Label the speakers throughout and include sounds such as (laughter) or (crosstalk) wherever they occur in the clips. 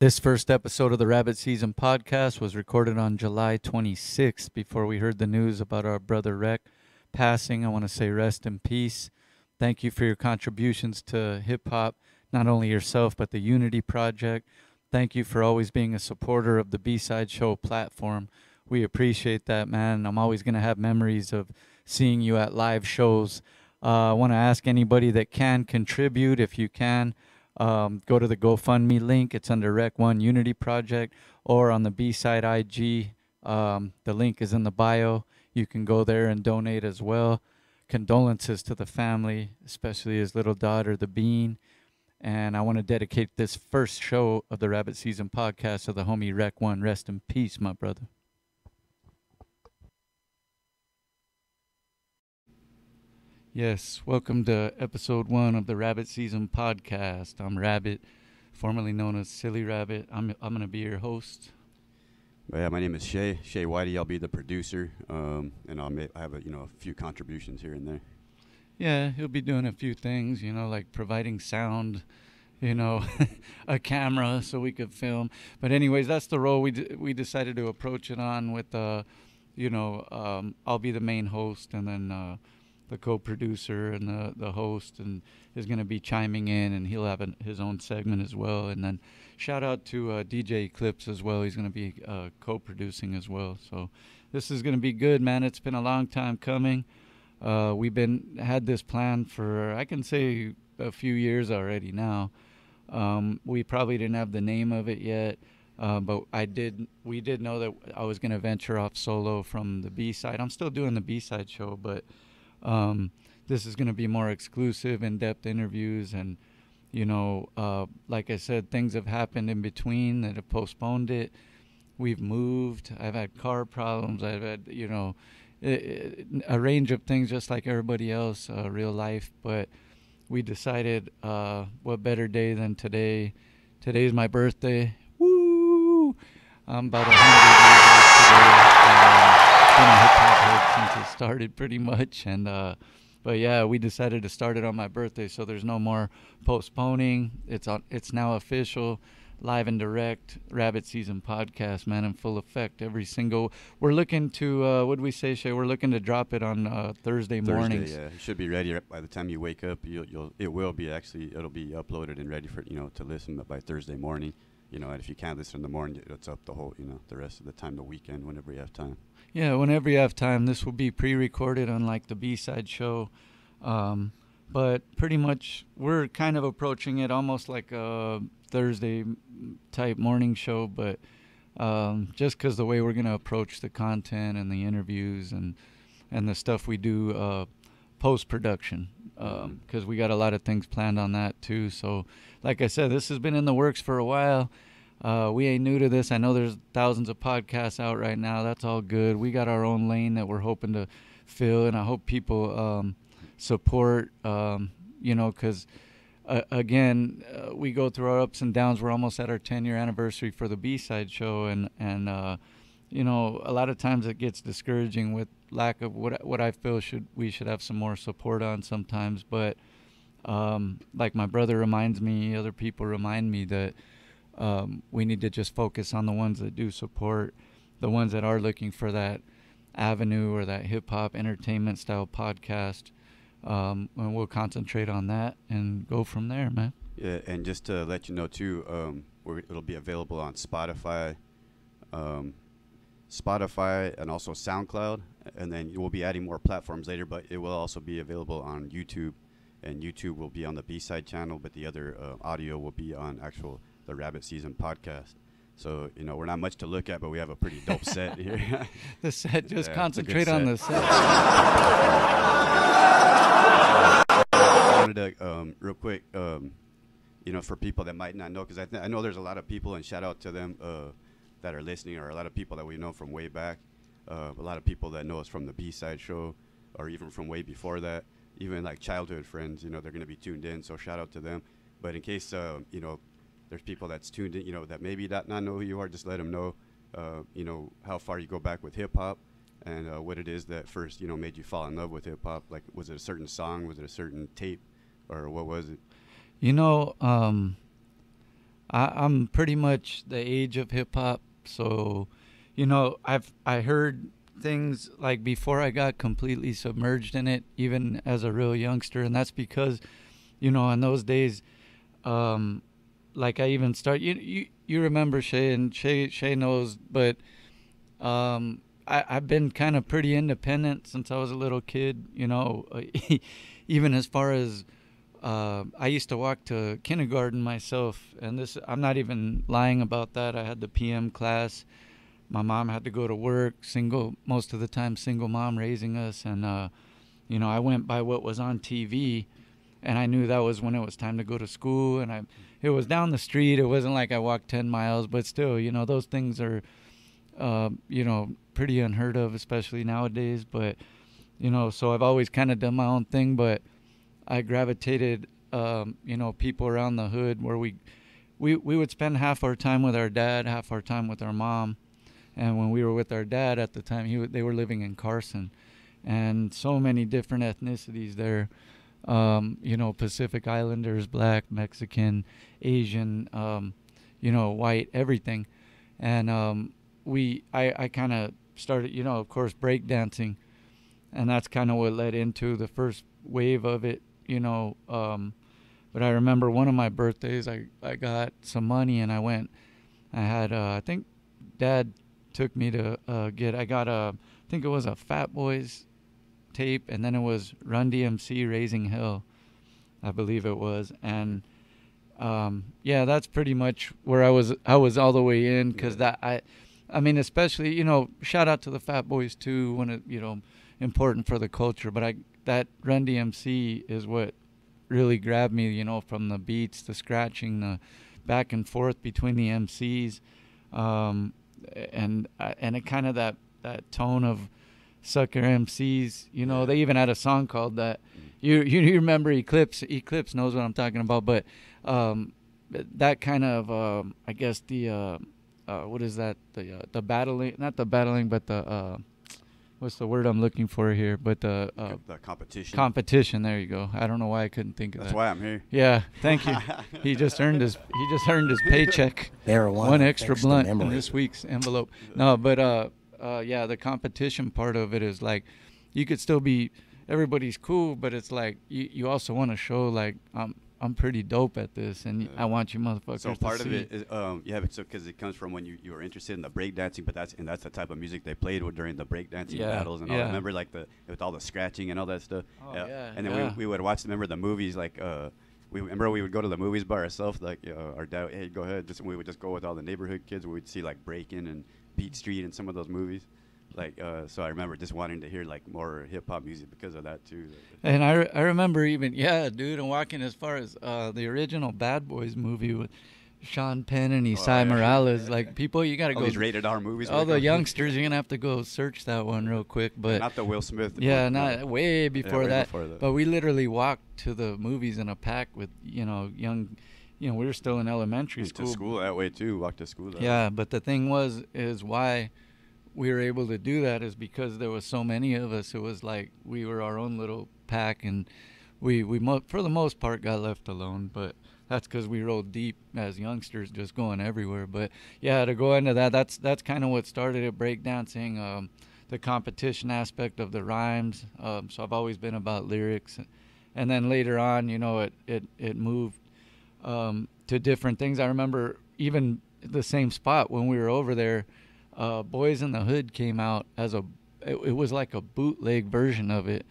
Speaker 1: This first episode of the Rabbit Season podcast was recorded on July 26th before we heard the news about our brother Rec passing. I want to say rest in peace. Thank you for your contributions to hip hop, not only yourself, but the Unity Project. Thank you for always being a supporter of the B Side Show platform. We appreciate that, man. I'm always going to have memories of seeing you at live shows. Uh, I want to ask anybody that can contribute, if you can, um, go to the GoFundMe link. It's under Rec One Unity Project or on the B Side IG. Um, the link is in the bio. You can go there and donate as well. Condolences to the family, especially his little daughter, the Bean. And I want to dedicate this first show of the Rabbit Season podcast to the homie Rec One. Rest in peace, my brother. Yes, welcome to episode one of the Rabbit Season podcast. I'm Rabbit, formerly known as Silly Rabbit. I'm I'm gonna be your host.
Speaker 2: Yeah, my name is Shaye Shaye Whitey. I'll be the producer, um, and I'll make, I have a you know a few contributions here and there.
Speaker 1: Yeah, he'll be doing a few things, you know, like providing sound, you know, (laughs) a camera so we could film. But anyways, that's the role we d- we decided to approach it on with, uh, you know, um, I'll be the main host, and then. Uh, the co-producer and the, the host and is going to be chiming in and he'll have an, his own segment as well. And then shout out to uh, dj eclipse as well. He's going to be uh, co-producing as well. So this is going to be good man. It's been a long time coming. Uh, we've been had this plan for i can say a few years already now. Um, we probably didn't have the name of it yet uh, but I did. We did know that I was going to venture off solo from the B side. I'm still doing the B side show, but um, this is going to be more exclusive, in-depth interviews, and you know, uh, like I said, things have happened in between that have postponed it. We've moved. I've had car problems. I've had, you know, a range of things, just like everybody else, uh, real life. But we decided, uh, what better day than today? Today's my birthday. Woo! I'm about hundred years old today. Been a hip hop head since it started, pretty much, and uh, but yeah, we decided to start it on my birthday, so there's no more postponing. It's on. It's now official, live and direct. Rabbit Season podcast, man, in full effect. Every single. We're looking to. Uh, what did we say, Shaye? We're looking to drop it on uh, Thursday mornings.
Speaker 2: Thursday, yeah, it should be ready by the time you wake up. You'll, you'll, it will be actually. It'll be uploaded and ready for you know to listen by Thursday morning. You know, and if you can't listen in the morning, it's up the whole. You know, the rest of the time, the weekend, whenever you have time.
Speaker 1: Yeah, whenever you have time, this will be pre-recorded, unlike the B-side show. Um, but pretty much, we're kind of approaching it almost like a Thursday type morning show, but um, just because the way we're going to approach the content and the interviews and and the stuff we do uh, post production, because um, we got a lot of things planned on that too. So, like I said, this has been in the works for a while. Uh, we ain't new to this. I know there's thousands of podcasts out right now. That's all good. We got our own lane that we're hoping to fill, and I hope people um, support. Um, you know, because uh, again, uh, we go through our ups and downs. We're almost at our 10 year anniversary for the B side show, and and uh, you know, a lot of times it gets discouraging with lack of what what I feel should we should have some more support on sometimes. But um, like my brother reminds me, other people remind me that um, we need to just focus on the ones that do support, the ones that are looking for that avenue or that hip hop entertainment style podcast. Um, and we'll concentrate on that and go from there, man.
Speaker 2: Yeah, and just to let you know too, um, it'll be available on Spotify, um, Spotify, and also SoundCloud. And then we'll be adding more platforms later, but it will also be available on YouTube. And YouTube will be on the B side channel, but the other uh, audio will be on actual the Rabbit Season podcast. So you know we're not much to look at, but we have a pretty dope set here. (laughs)
Speaker 1: the set, just yeah, concentrate on the set.
Speaker 2: I wanted to um, real quick, um, you know, for people that might not know, because I, th- I know there's a lot of people, and shout out to them uh, that are listening, or a lot of people that we know from way back, uh, a lot of people that know us from the B side show, or even from way before that, even like childhood friends. You know, they're going to be tuned in, so shout out to them. But in case uh, you know there's people that's tuned in, you know, that maybe not, not know who you are, just let them know, uh, you know, how far you go back with hip hop and uh, what it is that first, you know, made you fall in love with hip hop. Like, was it a certain song? Was it a certain tape? Or what was it?
Speaker 1: You know, um, I, I'm pretty much the age of hip hop, so you know I've I heard things like before I got completely submerged in it, even as a real youngster, and that's because, you know, in those days, um, like I even start you you you remember Shaye and Shaye Shaye knows, but um, I I've been kind of pretty independent since I was a little kid, you know, (laughs) even as far as uh, I used to walk to kindergarten myself, and this I'm not even lying about that. I had the PM class. My mom had to go to work, single most of the time, single mom raising us, and uh, you know I went by what was on TV, and I knew that was when it was time to go to school, and I it was down the street. It wasn't like I walked ten miles, but still, you know those things are, uh, you know, pretty unheard of, especially nowadays. But you know, so I've always kind of done my own thing, but I gravitated, um, you know, people around the hood where we, we, we would spend half our time with our dad, half our time with our mom, and when we were with our dad at the time, he they were living in Carson, and so many different ethnicities there, um, you know, Pacific Islanders, black, Mexican, Asian, um, you know, white, everything, and um, we I I kind of started, you know, of course, breakdancing, and that's kind of what led into the first wave of it you know. Um, but I remember one of my birthdays, I, I got some money and I went. I had, uh, I think dad took me to uh, get, I got a, I think it was a Fat Boys tape and then it was Run DMC Raising Hell, I believe it was. And um, yeah, that's pretty much where I was, I was all the way in because yeah. that, I, I mean, especially, you know, shout out to the Fat Boys too when it, you know, important for the culture. But I that Run DMC is what really grabbed me. You know, from the beats, the scratching, the back and forth between the MCs, um, and uh, and it kind of that that tone of sucker MCs. You know, they even had a song called that. You you remember Eclipse? Eclipse knows what I'm talking about, but um, that kind of um, I guess the uh, uh, what is that the uh, the battling not the battling but the uh, what's the word I'm looking for here? But the uh,
Speaker 2: the competition.
Speaker 1: Competition. There you go. I don't know why I couldn't think of
Speaker 2: That's
Speaker 1: that.
Speaker 2: That's why I'm here.
Speaker 1: Yeah. Thank you. (laughs) he just earned his he just earned his paycheck.
Speaker 3: There
Speaker 1: one extra blunt in this week's envelope. No, but uh, uh, yeah, the competition part of it is like, you could still be everybody's cool, but it's like you, you also want to show like um I'm pretty dope at this, and I want you motherfuckers.
Speaker 2: So part of it is, um, yeah, so because it comes from when you, you were interested in the breakdancing, but that's and that's the type of music they played during the breakdancing yeah, battles and all. Yeah. Remember, like the with all the scratching and all that stuff.
Speaker 1: Oh, yeah. yeah
Speaker 2: and then
Speaker 1: yeah.
Speaker 2: we, we would watch. Remember the movies like. Uh, we remember we would go to the movies by ourselves. Like uh, our dad, hey, go ahead. Just we would just go with all the neighborhood kids. We would see like Breaking and Beat Street and some of those movies. Like uh, so i remember just wanting to hear like more hip-hop music because of that too.
Speaker 1: And i, re- I remember even yeah dude and walking as far as uh, the original bad boys movie with sean penn and Esai oh, yeah. morales. Like people you gotta
Speaker 2: all
Speaker 1: go
Speaker 2: these rated r movies
Speaker 1: all the youngsters you're gonna have to go search that one real quick but
Speaker 2: not the will smith
Speaker 1: yeah not way before,
Speaker 2: yeah, way
Speaker 1: that.
Speaker 2: before that.
Speaker 1: But we literally walked to the movies in a pack with you know young you know we were still in elementary school
Speaker 2: to school that way too walk to school
Speaker 1: yeah way. but the thing was is why we were able to do that is because there was so many of us. It was like we were our own little pack, and we we mo- for the most part got left alone. But that's because we rolled deep as youngsters, just going everywhere. But yeah, to go into that, that's that's kind of what started it breakdancing. Um, the competition aspect of the rhymes. Um, so I've always been about lyrics, and then later on, you know, it it it moved um, to different things. I remember even the same spot when we were over there uh, Boys in the Hood came out as a, it, it was like a bootleg version of it,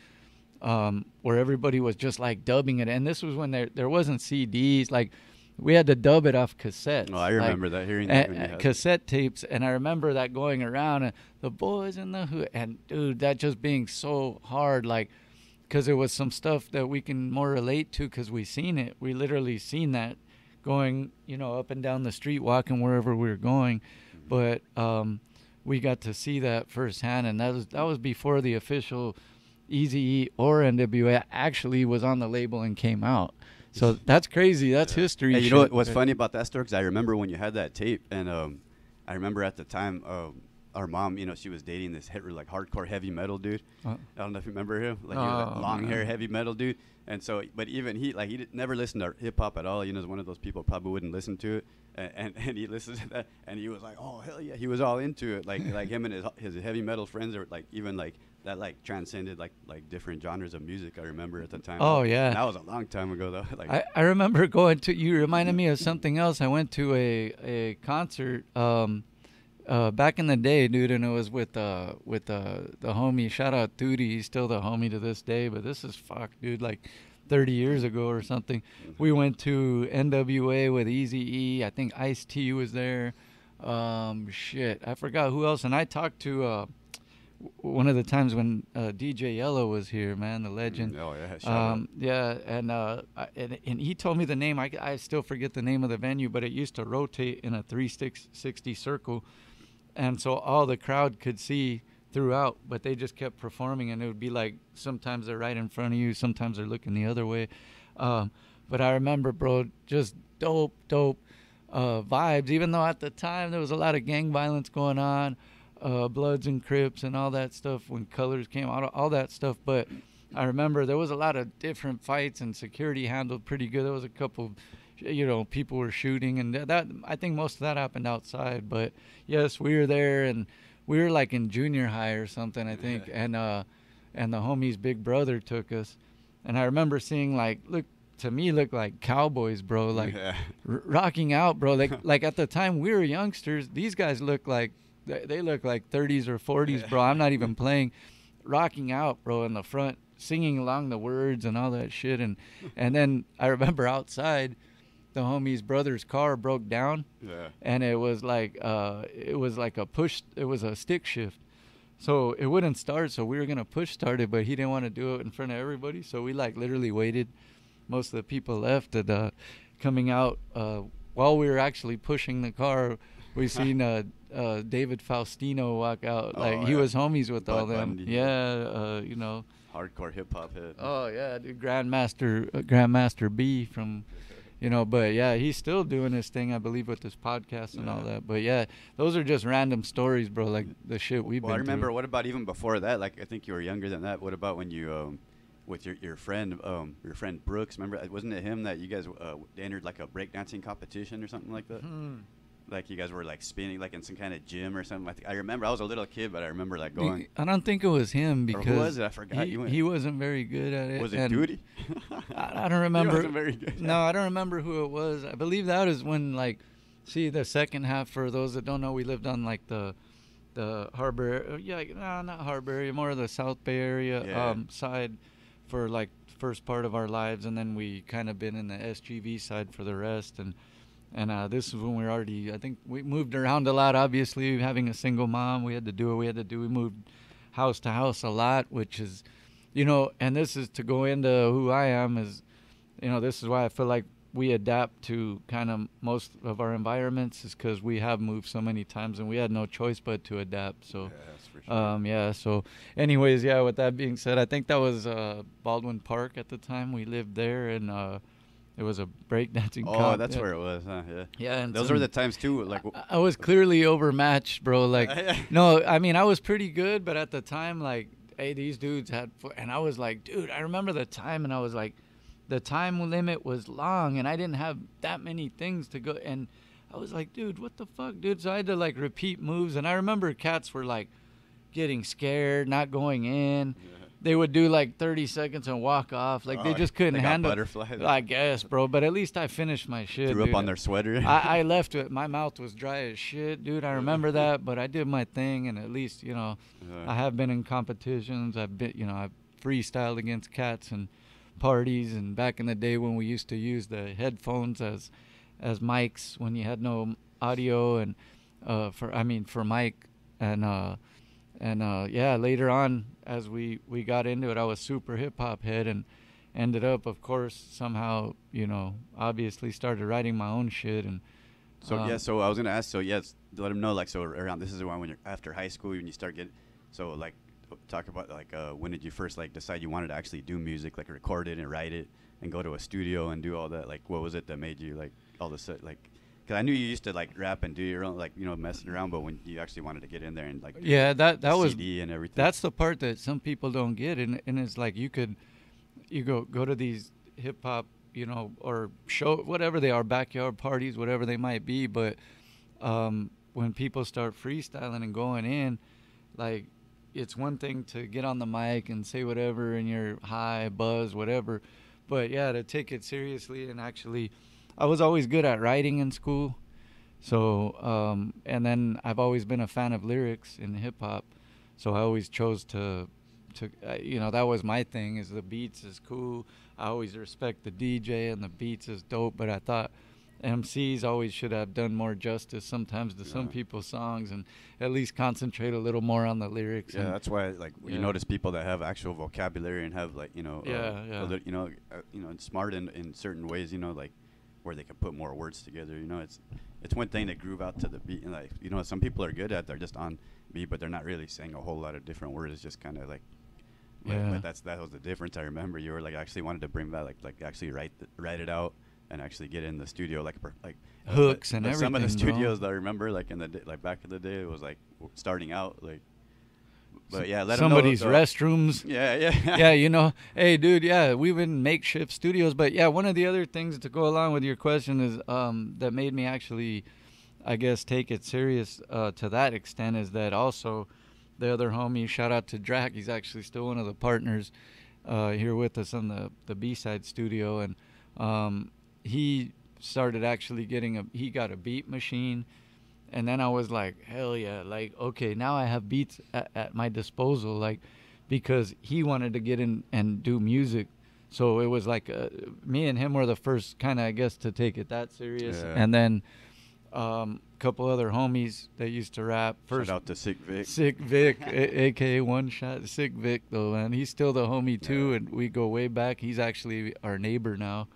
Speaker 1: um, where everybody was just like dubbing it. And this was when there there wasn't CDs, like we had to dub it off cassette.
Speaker 2: Oh, I remember
Speaker 1: like,
Speaker 2: that hearing that
Speaker 1: cassette tapes, and I remember that going around and the Boys in the Hood, and dude, that just being so hard, like. Because there was some stuff that we can more relate to because we seen it. We literally seen that going, you know, up and down the street, walking wherever we were going but um, we got to see that firsthand, and that was that was before the official Eazy or NWA actually was on the label and came out. So (laughs) that's crazy. That's yeah. history.
Speaker 2: Hey, you know what, what's funny about that story? Because I remember when you had that tape, and um, I remember at the time, um, our mom, you know, she was dating this hit, like hardcore heavy metal dude.
Speaker 1: Uh,
Speaker 2: I don't know if you remember him, like, was like
Speaker 1: Oh,
Speaker 2: long hair, heavy metal dude. And so, but even he, like, he did, never listened to hip hop at all. You know, he's one of those people probably wouldn't listen to it. And, and, and he (laughs) listened to that, and he was like, "Oh hell yeah!" He was all into it. Like (laughs) like him and his his heavy metal friends are like even like that like transcended like like different genres of music. I remember at the time.
Speaker 1: Oh, yeah.
Speaker 2: that was a long time ago though. (laughs) like
Speaker 1: I, I remember going to you reminded me of something else. I went to a a concert um uh back in the day, dude, and it was with uh with uh the homie shout out Duty, he's still the homie to this day, but this is fuck, dude, like 30 years ago or something. We went to NWA with Eazy E. I think Ice T was there. Um shit, I forgot who else and I talked to uh one of the times when uh, DJ Yella was here, man, the legend.
Speaker 2: Oh yeah, shout out.
Speaker 1: Um, yeah, and, uh, I- and and he told me the name. I, I still forget the name of the venue, but it used to rotate in a 360 circle, and so all the crowd could see throughout. But they just kept performing, and it would be like sometimes they're right in front of you, sometimes they're looking the other way. Um, but I remember, bro, just dope, dope uh, vibes. Even though at the time there was a lot of gang violence going on, uh, Bloods and Crips and all that stuff when Colors came out, all that stuff. But I remember there was a lot of different fights and security handled pretty good. There was a couple, you know, people were shooting and that. I think most of that happened outside. But yes, we were there and we were like in junior high or something, I think. And uh, and the homie's big brother took us, and I remember seeing like look to me look like cowboys, bro. Like
Speaker 2: yeah.
Speaker 1: r- rocking out, bro. Like (laughs) like at the time we were youngsters, these guys look like they, they look like 30s or 40s, bro. I'm not even (laughs) playing, rocking out, bro, in the front, singing along the words and all that shit. And and then I remember outside, the homie's brother's car broke down,
Speaker 2: yeah.
Speaker 1: and it was like uh it was like a push, it was a stick shift. So it wouldn't start, so we were gonna push start it, but he didn't want to do it in front of everybody. So we like literally waited. Most of the people left, and uh, coming out uh, while we were actually pushing the car, we (laughs) seen uh, uh, David Faustino walk out.
Speaker 2: Oh,
Speaker 1: Like he
Speaker 2: yeah.
Speaker 1: was homies with all them.
Speaker 2: Bundy.
Speaker 1: Yeah, uh, you know.
Speaker 2: Hardcore hip hop head.
Speaker 1: Oh yeah, dude, Grandmaster uh, Grandmaster B from, you know, but yeah, he's still doing his thing, I believe, with this podcast and all that. But yeah, those are just random stories, bro. Like the shit we've
Speaker 2: well, I remember.
Speaker 1: through.
Speaker 2: What about even before that? Like I think you were younger than that. What about when you, um, with your your friend, um, your friend Brooks? Remember, wasn't it him that you guys uh, entered like a breakdancing competition or something like that?
Speaker 1: Hmm.
Speaker 2: Like you guys were like spinning like in some kind of gym or something. I, remember I was a little kid, but I remember like going.
Speaker 1: I don't think it was him
Speaker 2: Or who
Speaker 1: because
Speaker 2: was it? I forgot.
Speaker 1: He,
Speaker 2: You went-
Speaker 1: he wasn't very good at it.
Speaker 2: Was it Duty? (laughs)
Speaker 1: I, I don't remember. (laughs)
Speaker 2: He wasn't very good.
Speaker 1: No, I don't remember who it was. I believe that is when like, see the second half. For those that don't know, we lived on like the, the harbor. Yeah, no, not harbor area, more of the South Bay area
Speaker 2: Yeah.
Speaker 1: um, side, for like first part of our lives, and then we kind of been in the SGV side for the rest. And and uh, this is when we were already. I think we moved around a lot. Obviously, having a single mom, we had to do what we had to do. We moved house to house a lot, which is, you know, and this is to go into who I am is, you know, this is why I feel like we adapt to kind of most of our environments is because we have moved so many times and we had no choice but to adapt. So.
Speaker 2: Yeah, sure.
Speaker 1: Um, yeah. So, anyways, yeah. With that being said, I think that was uh, Baldwin Park at the time. We lived there, and uh, it was a breakdancing.
Speaker 2: oh,
Speaker 1: comp-
Speaker 2: that's
Speaker 1: yeah.
Speaker 2: where it was. Huh? Yeah.
Speaker 1: Yeah, and
Speaker 2: Those
Speaker 1: some-
Speaker 2: were the times too. Like.
Speaker 1: I, I was clearly overmatched, bro. Like, (laughs) no, I mean I was pretty good, but at the time, like, hey, these dudes had, and I was like, dude, I remember the time, and I was like, the time limit was long, and I didn't have that many things to go, and I was like, dude, what the fuck, dude? So I had to like repeat moves, and I remember cats were like getting scared, not going in. They would do like 30 seconds and walk off. Like they
Speaker 2: Oh,
Speaker 1: just couldn't
Speaker 2: they
Speaker 1: handle.
Speaker 2: butterflies.
Speaker 1: I guess, bro. But at least I finished my shit.
Speaker 2: Threw up on their sweater.
Speaker 1: I, I (laughs) left it. My mouth was dry as shit, dude. I remember (laughs) that, but I did my thing, and at least you know,
Speaker 2: Yeah.
Speaker 1: I have been in competitions. I've been, you know, I've freestyled against cats and parties, and back in the day when we used to use the headphones as as mics when you had no audio and uh, for I mean for mic and uh, and uh, yeah later on as we we got into it I was super hip hop head and ended up of course somehow you know obviously started writing my own shit and
Speaker 2: So
Speaker 1: um,
Speaker 2: yeah, so I was gonna ask. So yes, let them know. Like so around this is when when you're after high school when you start getting. So like talk about like uh, when did you first like decide you wanted to actually do music, like record it and write it, and go to a studio and do all that. Like what was it that made you like all of a sudden like Cause I knew you used to like rap and do your own, like you know, messing around. But when you actually wanted to get in there and like,
Speaker 1: Yeah, that that was
Speaker 2: CD and everything.
Speaker 1: that's the part that some people don't get and, and it's like you could you go go to these hip hop you know or show whatever they are backyard parties whatever they might be but um, when people start freestyling and going in like it's one thing to get on the mic and say whatever and you're high buzz whatever but yeah to take it seriously and actually i was always good at writing in school so um, and then i've always been a fan of lyrics in hip hop so I always chose to, to uh, you know, that was my thing. Is the beats is cool. I always respect the DJ and the beats is dope. But I thought MCs always should have done more justice sometimes to some people's songs and at least concentrate a little more on the lyrics.
Speaker 2: Yeah,
Speaker 1: and,
Speaker 2: that's why like you notice people that have actual vocabulary and have like you know uh,
Speaker 1: Yeah, yeah.
Speaker 2: a lit- you know uh, you know and smart in in certain ways you know like where they can put more words together you know it's it's one thing to groove out to the beat and like you know some people are good at they're just on beat but they're not really saying a whole lot of different words it's just kind of like
Speaker 1: Yeah.
Speaker 2: but that's that was the difference I remember you were like actually wanted to bring that like like actually write the, write it out and actually get in the studio like per- like uh,
Speaker 1: Hooks
Speaker 2: but-
Speaker 1: and
Speaker 2: but some of the
Speaker 1: everything, bro.
Speaker 2: studios that I remember like in the day, like back in the day it was like w- starting out like but yeah let
Speaker 1: somebody's restrooms.
Speaker 2: yeah, yeah, (laughs)
Speaker 1: yeah, you know, hey, dude, yeah, we've been makeshift studios, but yeah, one of the other things to go along with your question is um, that made me actually, I guess, take it serious uh, to that extent is that also the other homie, shout out to Drac, he's actually still one of the partners uh, here with us on the the B side studio, and um, he started actually getting a he got a beat machine and then I was like, hell yeah, like okay, now I have beats at, at my disposal, like because he wanted to get in and do music, so it was like uh, me and him were the first kind of I guess to take it that serious,
Speaker 2: Yeah.
Speaker 1: and then um, a couple other homies that used to rap. First,
Speaker 2: Shout out to Sick Vic.
Speaker 1: Sick Vic, (laughs) a- aka One Shot. Sick Vic, though, man. He's still the homie too,
Speaker 2: Yeah.
Speaker 1: and we go way back. He's actually our neighbor now,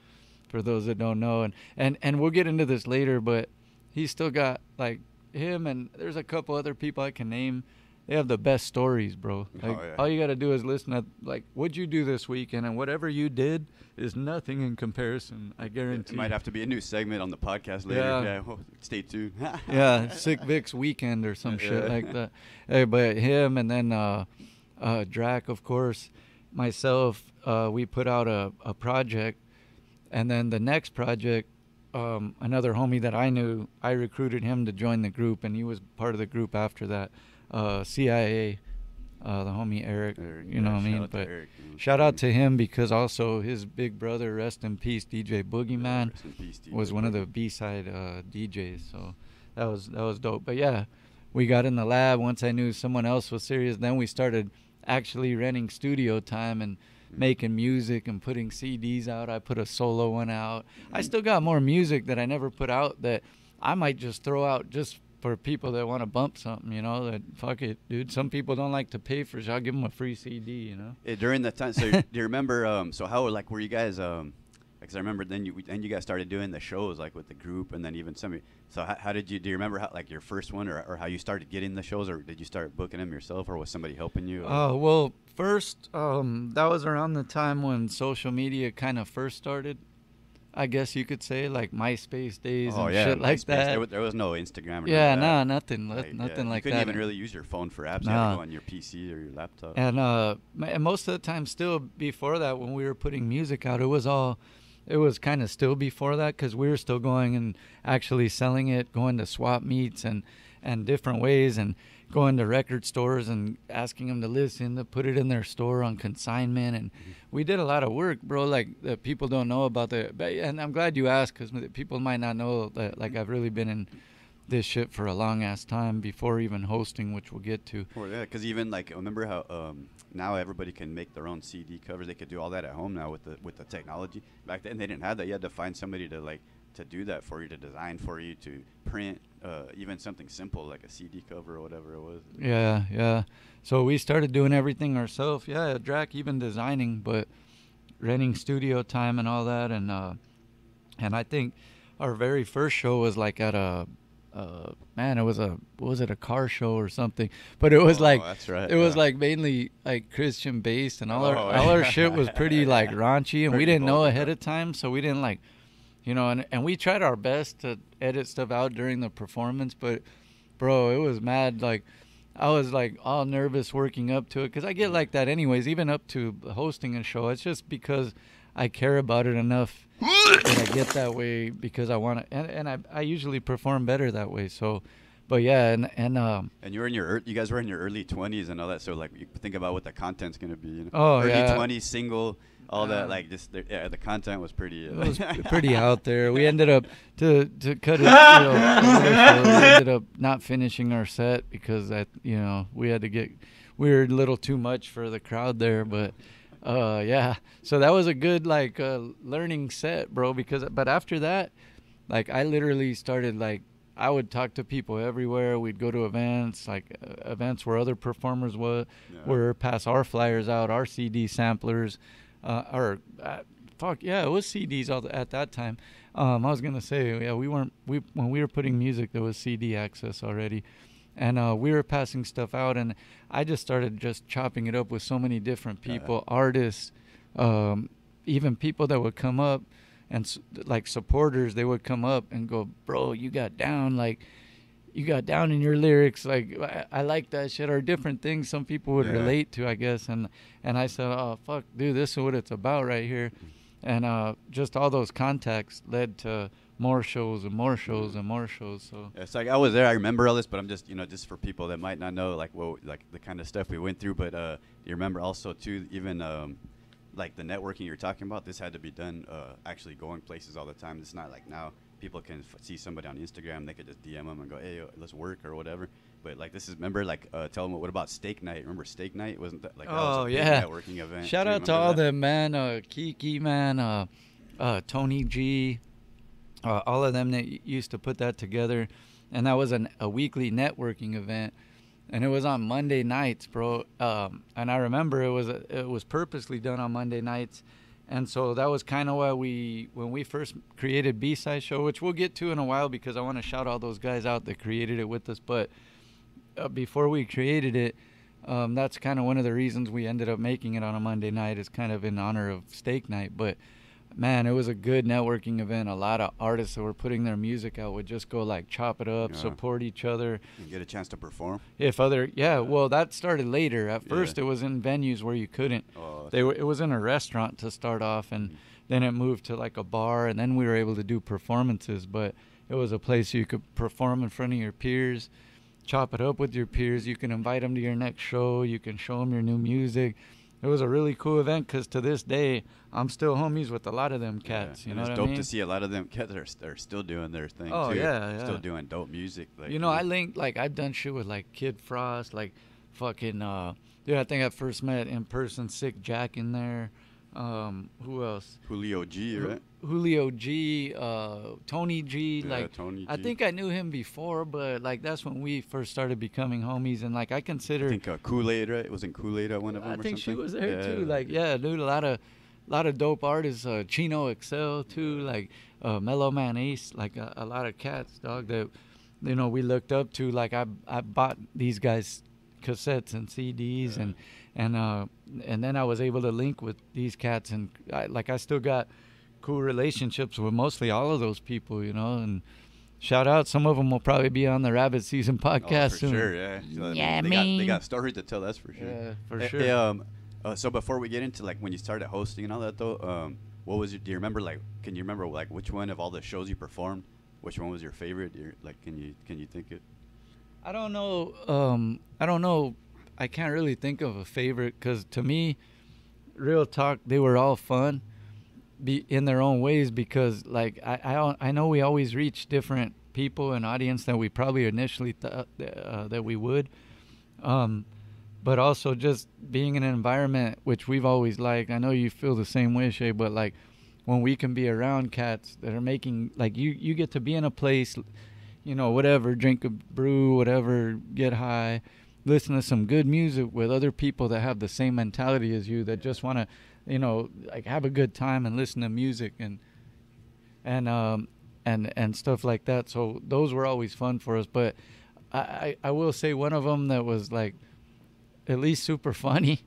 Speaker 1: for those that don't know. And and and we'll get into this later, but he's still got like him, and there's a couple other people I can name. They have the best stories, bro.
Speaker 2: Oh, yeah.
Speaker 1: all you gotta do is listen to like what'd you do this weekend, and whatever you did is nothing in comparison. I guarantee.
Speaker 2: It might have to be a new segment on the podcast later.
Speaker 1: Yeah.
Speaker 2: Yeah, well, stay tuned. (laughs)
Speaker 1: yeah, Sick Vic's weekend or some shit like that. Hey, but him and then uh, uh, Drac, of course, myself, uh, we put out a, a project, and then the next project, um, another homie that I knew, I recruited him to join the group, and he was part of the group after that. Uh, CIA, uh, the homie Eric,
Speaker 2: Eric,
Speaker 1: you know
Speaker 2: yeah,
Speaker 1: what I mean? But
Speaker 2: Eric,
Speaker 1: shout out to him because also his big brother, rest in peace, DJ Boogeyman
Speaker 2: in peace, DJ
Speaker 1: was one of the B side uh, DJs. So that was that was dope. But yeah, we got in the lab once I knew someone else was serious. Then we started actually renting studio time and making music and putting CDs out. I put a solo one out. I still got more music that I never put out that I might just throw out just for people that want to bump something. You know that fuck it, dude. Some people don't like to pay for. it. So I'll give them a free CD. You know.
Speaker 2: Eh, during the time. So (laughs) do you remember? Um, so how like were you guys? Um, because I remember then you then you guys started doing the shows like with the group and then even some. So how, how did you do? You remember how like your first one or, or how you started getting the shows or did you start booking them yourself or was somebody helping you?
Speaker 1: Oh well, first um, that was around the time when social media kind of first started. I guess you could say like MySpace days
Speaker 2: oh
Speaker 1: and
Speaker 2: yeah,
Speaker 1: shit like
Speaker 2: MySpace.
Speaker 1: that.
Speaker 2: There, was, there was no Instagram. Or
Speaker 1: yeah,
Speaker 2: no,
Speaker 1: nah, nothing, li-
Speaker 2: Like, yeah,
Speaker 1: nothing like
Speaker 2: You couldn't
Speaker 1: that.
Speaker 2: even really use your phone for apps. You had
Speaker 1: Nah.
Speaker 2: to go on your PC or your laptop.
Speaker 1: And uh, and most of the time, still before that, when we were putting music out, it was all, it was kind of still before that because we were still going and actually selling it, going to swap meets and and different ways, and going to record stores and asking them to listen, to put it in their store on consignment, and we did a lot of work, bro. Like that people don't know about the, and I'm glad you asked because people might not know that. Like I've really been in this shit for a long ass time before even hosting, which we'll get to.
Speaker 2: Well, yeah, because even like remember how um, now everybody can make their own CD covers. They could do all that at home now with the with the technology. Back then they didn't have that. You had to find somebody to like to do that for you, to design for you, to print uh, even something simple like a CD cover or whatever it was.
Speaker 1: Yeah, yeah. So we started doing everything ourselves. Yeah, Drac even designing, but renting studio time and all that, and uh, and I think our very first show was like at a. Uh, man, it was a was it a car show or something? But it was
Speaker 2: Oh,
Speaker 1: like
Speaker 2: that's right,
Speaker 1: it was like mainly like Christian based, and all our
Speaker 2: Oh,
Speaker 1: all our shit was pretty (laughs) like raunchy, and we didn't know ahead of time, so we didn't like you know, and and we tried our best to edit stuff out during the performance, but bro, it was mad like. I was like all nervous working up to it because I get like that anyways, even up to hosting a show. It's just because I care about it enough that I get that way because I want to, and, and I, I usually perform better that way. So, but yeah, and and um,
Speaker 2: And you're in your, you guys were in your early 20s and all that. So like, you think about what the content's gonna be. You know?
Speaker 1: Oh,
Speaker 2: early
Speaker 1: yeah.
Speaker 2: 20s, single, all
Speaker 1: Yeah.
Speaker 2: that. Like just, the- yeah, the content was pretty.
Speaker 1: it
Speaker 2: Uh,
Speaker 1: was (laughs) pretty out there. We ended up to to cut it. (laughs) You know, we ended up not finishing our set because that you know we had to get we were a little too much for the crowd there, but. Uh yeah, so that was a good like uh, learning set, bro. Because but after that, like I literally started like I would talk to people everywhere. We'd go to events, like uh, events where other performers were,
Speaker 2: Yeah.
Speaker 1: were pass our flyers out, our CD samplers, uh, or uh, fuck yeah, it was CDs all the, at that time. Um, I was gonna say yeah, we weren't we when we were putting music, there was CD access already, and uh, we were passing stuff out, and I just started just chopping it up with so many different
Speaker 2: Yeah.
Speaker 1: people, artists, um, even people that would come up and s- like supporters they would come up and go bro you got down like you got down in your lyrics like i, I like that shit or different things some people would
Speaker 2: Yeah.
Speaker 1: relate to i guess and and i said oh fuck dude this is what it's about right here and uh just all those contacts led to more shows and more shows and more shows so
Speaker 2: It's like I was there. I remember all this, but I'm just you know just for people that might not know like what like the kind of stuff we went through. But uh, you remember also too even um, like the networking you're talking about. This had to be done uh, actually going places all the time. It's not like now people can f- see somebody on Instagram, they could just DM them and go, hey, let's work or whatever. But like this is remember like uh, tell them what about Steak Night? Remember Steak Night? Wasn't that like that
Speaker 1: Oh,
Speaker 2: big
Speaker 1: yeah.
Speaker 2: networking event?
Speaker 1: Shout out to all
Speaker 2: that?
Speaker 1: them man, uh, Kiki man, uh, uh, Tony G, uh, all of them that used to put that together, and that was an, a weekly networking event, and it was on Monday nights, bro. Um, and I remember it was it was purposely done on Monday nights, and so that was kind of why we when we first created B Side Show, which we'll get to in a while because I want to shout all those guys out that created it with us, but uh, before we created it, um, that's kind of one of the reasons we ended up making it on a Monday night is kind of in honor of steak night. But man, it was a good networking event. A lot of artists that were putting their music out would just go like chop it up,
Speaker 2: Yeah.
Speaker 1: support each other.
Speaker 2: and get a chance to perform.
Speaker 1: If other, yeah, well, that started later. At
Speaker 2: Yeah.
Speaker 1: first, it was in venues where you couldn't.
Speaker 2: Oh,
Speaker 1: They were, it was in a restaurant to start off, and mm-hmm. then it moved to like a bar, and then we were able to do performances. But it was a place you could perform in front of your peers, chop it up with your peers. You can invite them to your next show. You can show them your new music. It was a really cool event because to this day, I'm still homies with a lot of them cats.
Speaker 2: Yeah,
Speaker 1: You
Speaker 2: and
Speaker 1: know
Speaker 2: it's
Speaker 1: what
Speaker 2: dope
Speaker 1: I mean?
Speaker 2: to see a lot of them cats are, are still doing their thing
Speaker 1: Oh,
Speaker 2: too.
Speaker 1: yeah,
Speaker 2: Still doing dope music. Like,
Speaker 1: you know, I linked like I've done shit with like Kid Frost, like fucking uh dude, I think I first met in person Sick Jack in there. Um who else?
Speaker 2: Julio G, right?
Speaker 1: Julio G, uh Tony G,
Speaker 2: Yeah,
Speaker 1: like
Speaker 2: Tony
Speaker 1: I
Speaker 2: G.
Speaker 1: think I knew him before, but like that's when we first started becoming homies and like I consider
Speaker 2: I think uh, Kool Aid, right? Wasn't Kool Aid at one of them?
Speaker 1: I think she was there
Speaker 2: Yeah.
Speaker 1: too. Like, yeah, dude, a lot of, a lot of dope artists. Uh, Chino XL too. Like, uh, Mellow Man Ace. Like a, a lot of cats, dog. That, you know, we looked up to. Like, I, I bought these guys cassettes and CDs, and, and, uh, and then I was able to link with these cats, and I, like, I still got cool relationships with mostly all of those people, you know, and. Shout out! Some of them will probably be on the Rabbit Season
Speaker 2: Oh,
Speaker 1: podcast
Speaker 2: for
Speaker 1: soon.
Speaker 2: sure, yeah. So, I
Speaker 3: Yeah,
Speaker 2: they got, they got stories to tell. That's for sure.
Speaker 1: Yeah, for sure.
Speaker 2: um, uh, so before we get into like when you started hosting and all that though, um, what was your? Do you remember like? Can you remember like which one of all the shows you performed? Which one was your favorite? Your, like, can you can you think it?
Speaker 1: I don't know. Um, I don't know. I can't really think of a favorite because to me, real talk, they were all fun, be in their own ways. Because like I, I, I know we always reach different people and audience than we probably initially thought uh, that we would. Um, but also just being in an environment which we've always liked. I know you feel the same way, Shaye, but like when we can be around cats that are making like you, you get to be in a place you know, whatever, drink a brew, whatever, get high, listen to some good music with other people that have the same mentality as you that just want to, you know, like have a good time and listen to music and and um and and stuff like that. So those were always fun for us. But I I, will say one of them that was like at least super (laughs) funny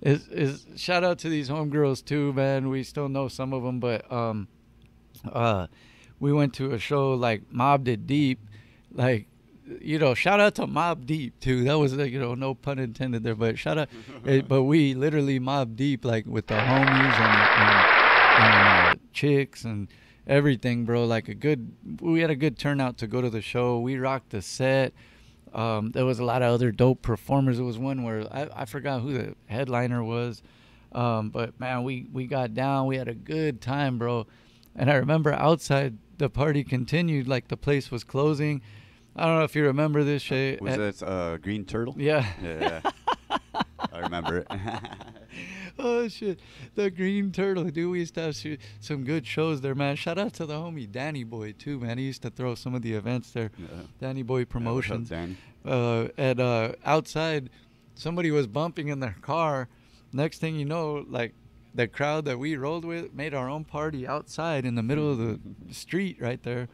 Speaker 1: is is shout out to these homegirls too, man. We still know some of them, but um uh, we went to a show like Mobb It Deep, like you know, shout out to Mobb Deep too. That was like, you know, no pun intended there, but shout out. (laughs) but we literally Mob Deep like with the homies and, and, and uh, chicks and everything, bro. Like a good, we had a good turnout to go to the show. We rocked the set. Um, there was a lot of other dope performers. It was one where I, I forgot who the headliner was, um, but man, we we got down. We had a good time, bro. And I remember outside the party continued, like the place was closing. I don't know if you remember this, Shaye.
Speaker 2: Was that uh, Green Turtle?
Speaker 1: Yeah.
Speaker 2: Yeah. (laughs) I remember it. (laughs)
Speaker 1: oh shit, the Green Turtle, dude. We used to have some good shows there, man. Shout out to the homie Danny Boy too, man. He used to throw some of the events there.
Speaker 2: Yeah.
Speaker 1: Danny Boy Promotions.
Speaker 2: Yeah,
Speaker 1: uh, and uh, outside, somebody was bumping in their car. Next thing you know, like the crowd that we rolled with made our own party outside in the middle of the (laughs) street, right there,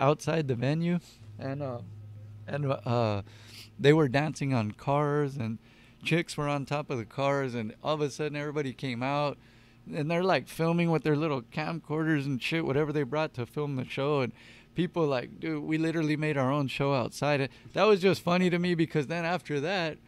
Speaker 1: outside the venue, and uh, and uh, they were dancing on cars and chicks were on top of the cars and all of a sudden everybody came out and they're like filming with their little camcorders and shit whatever they brought to film the show and people like dude we literally made our own show outside. That was just funny to me because then after that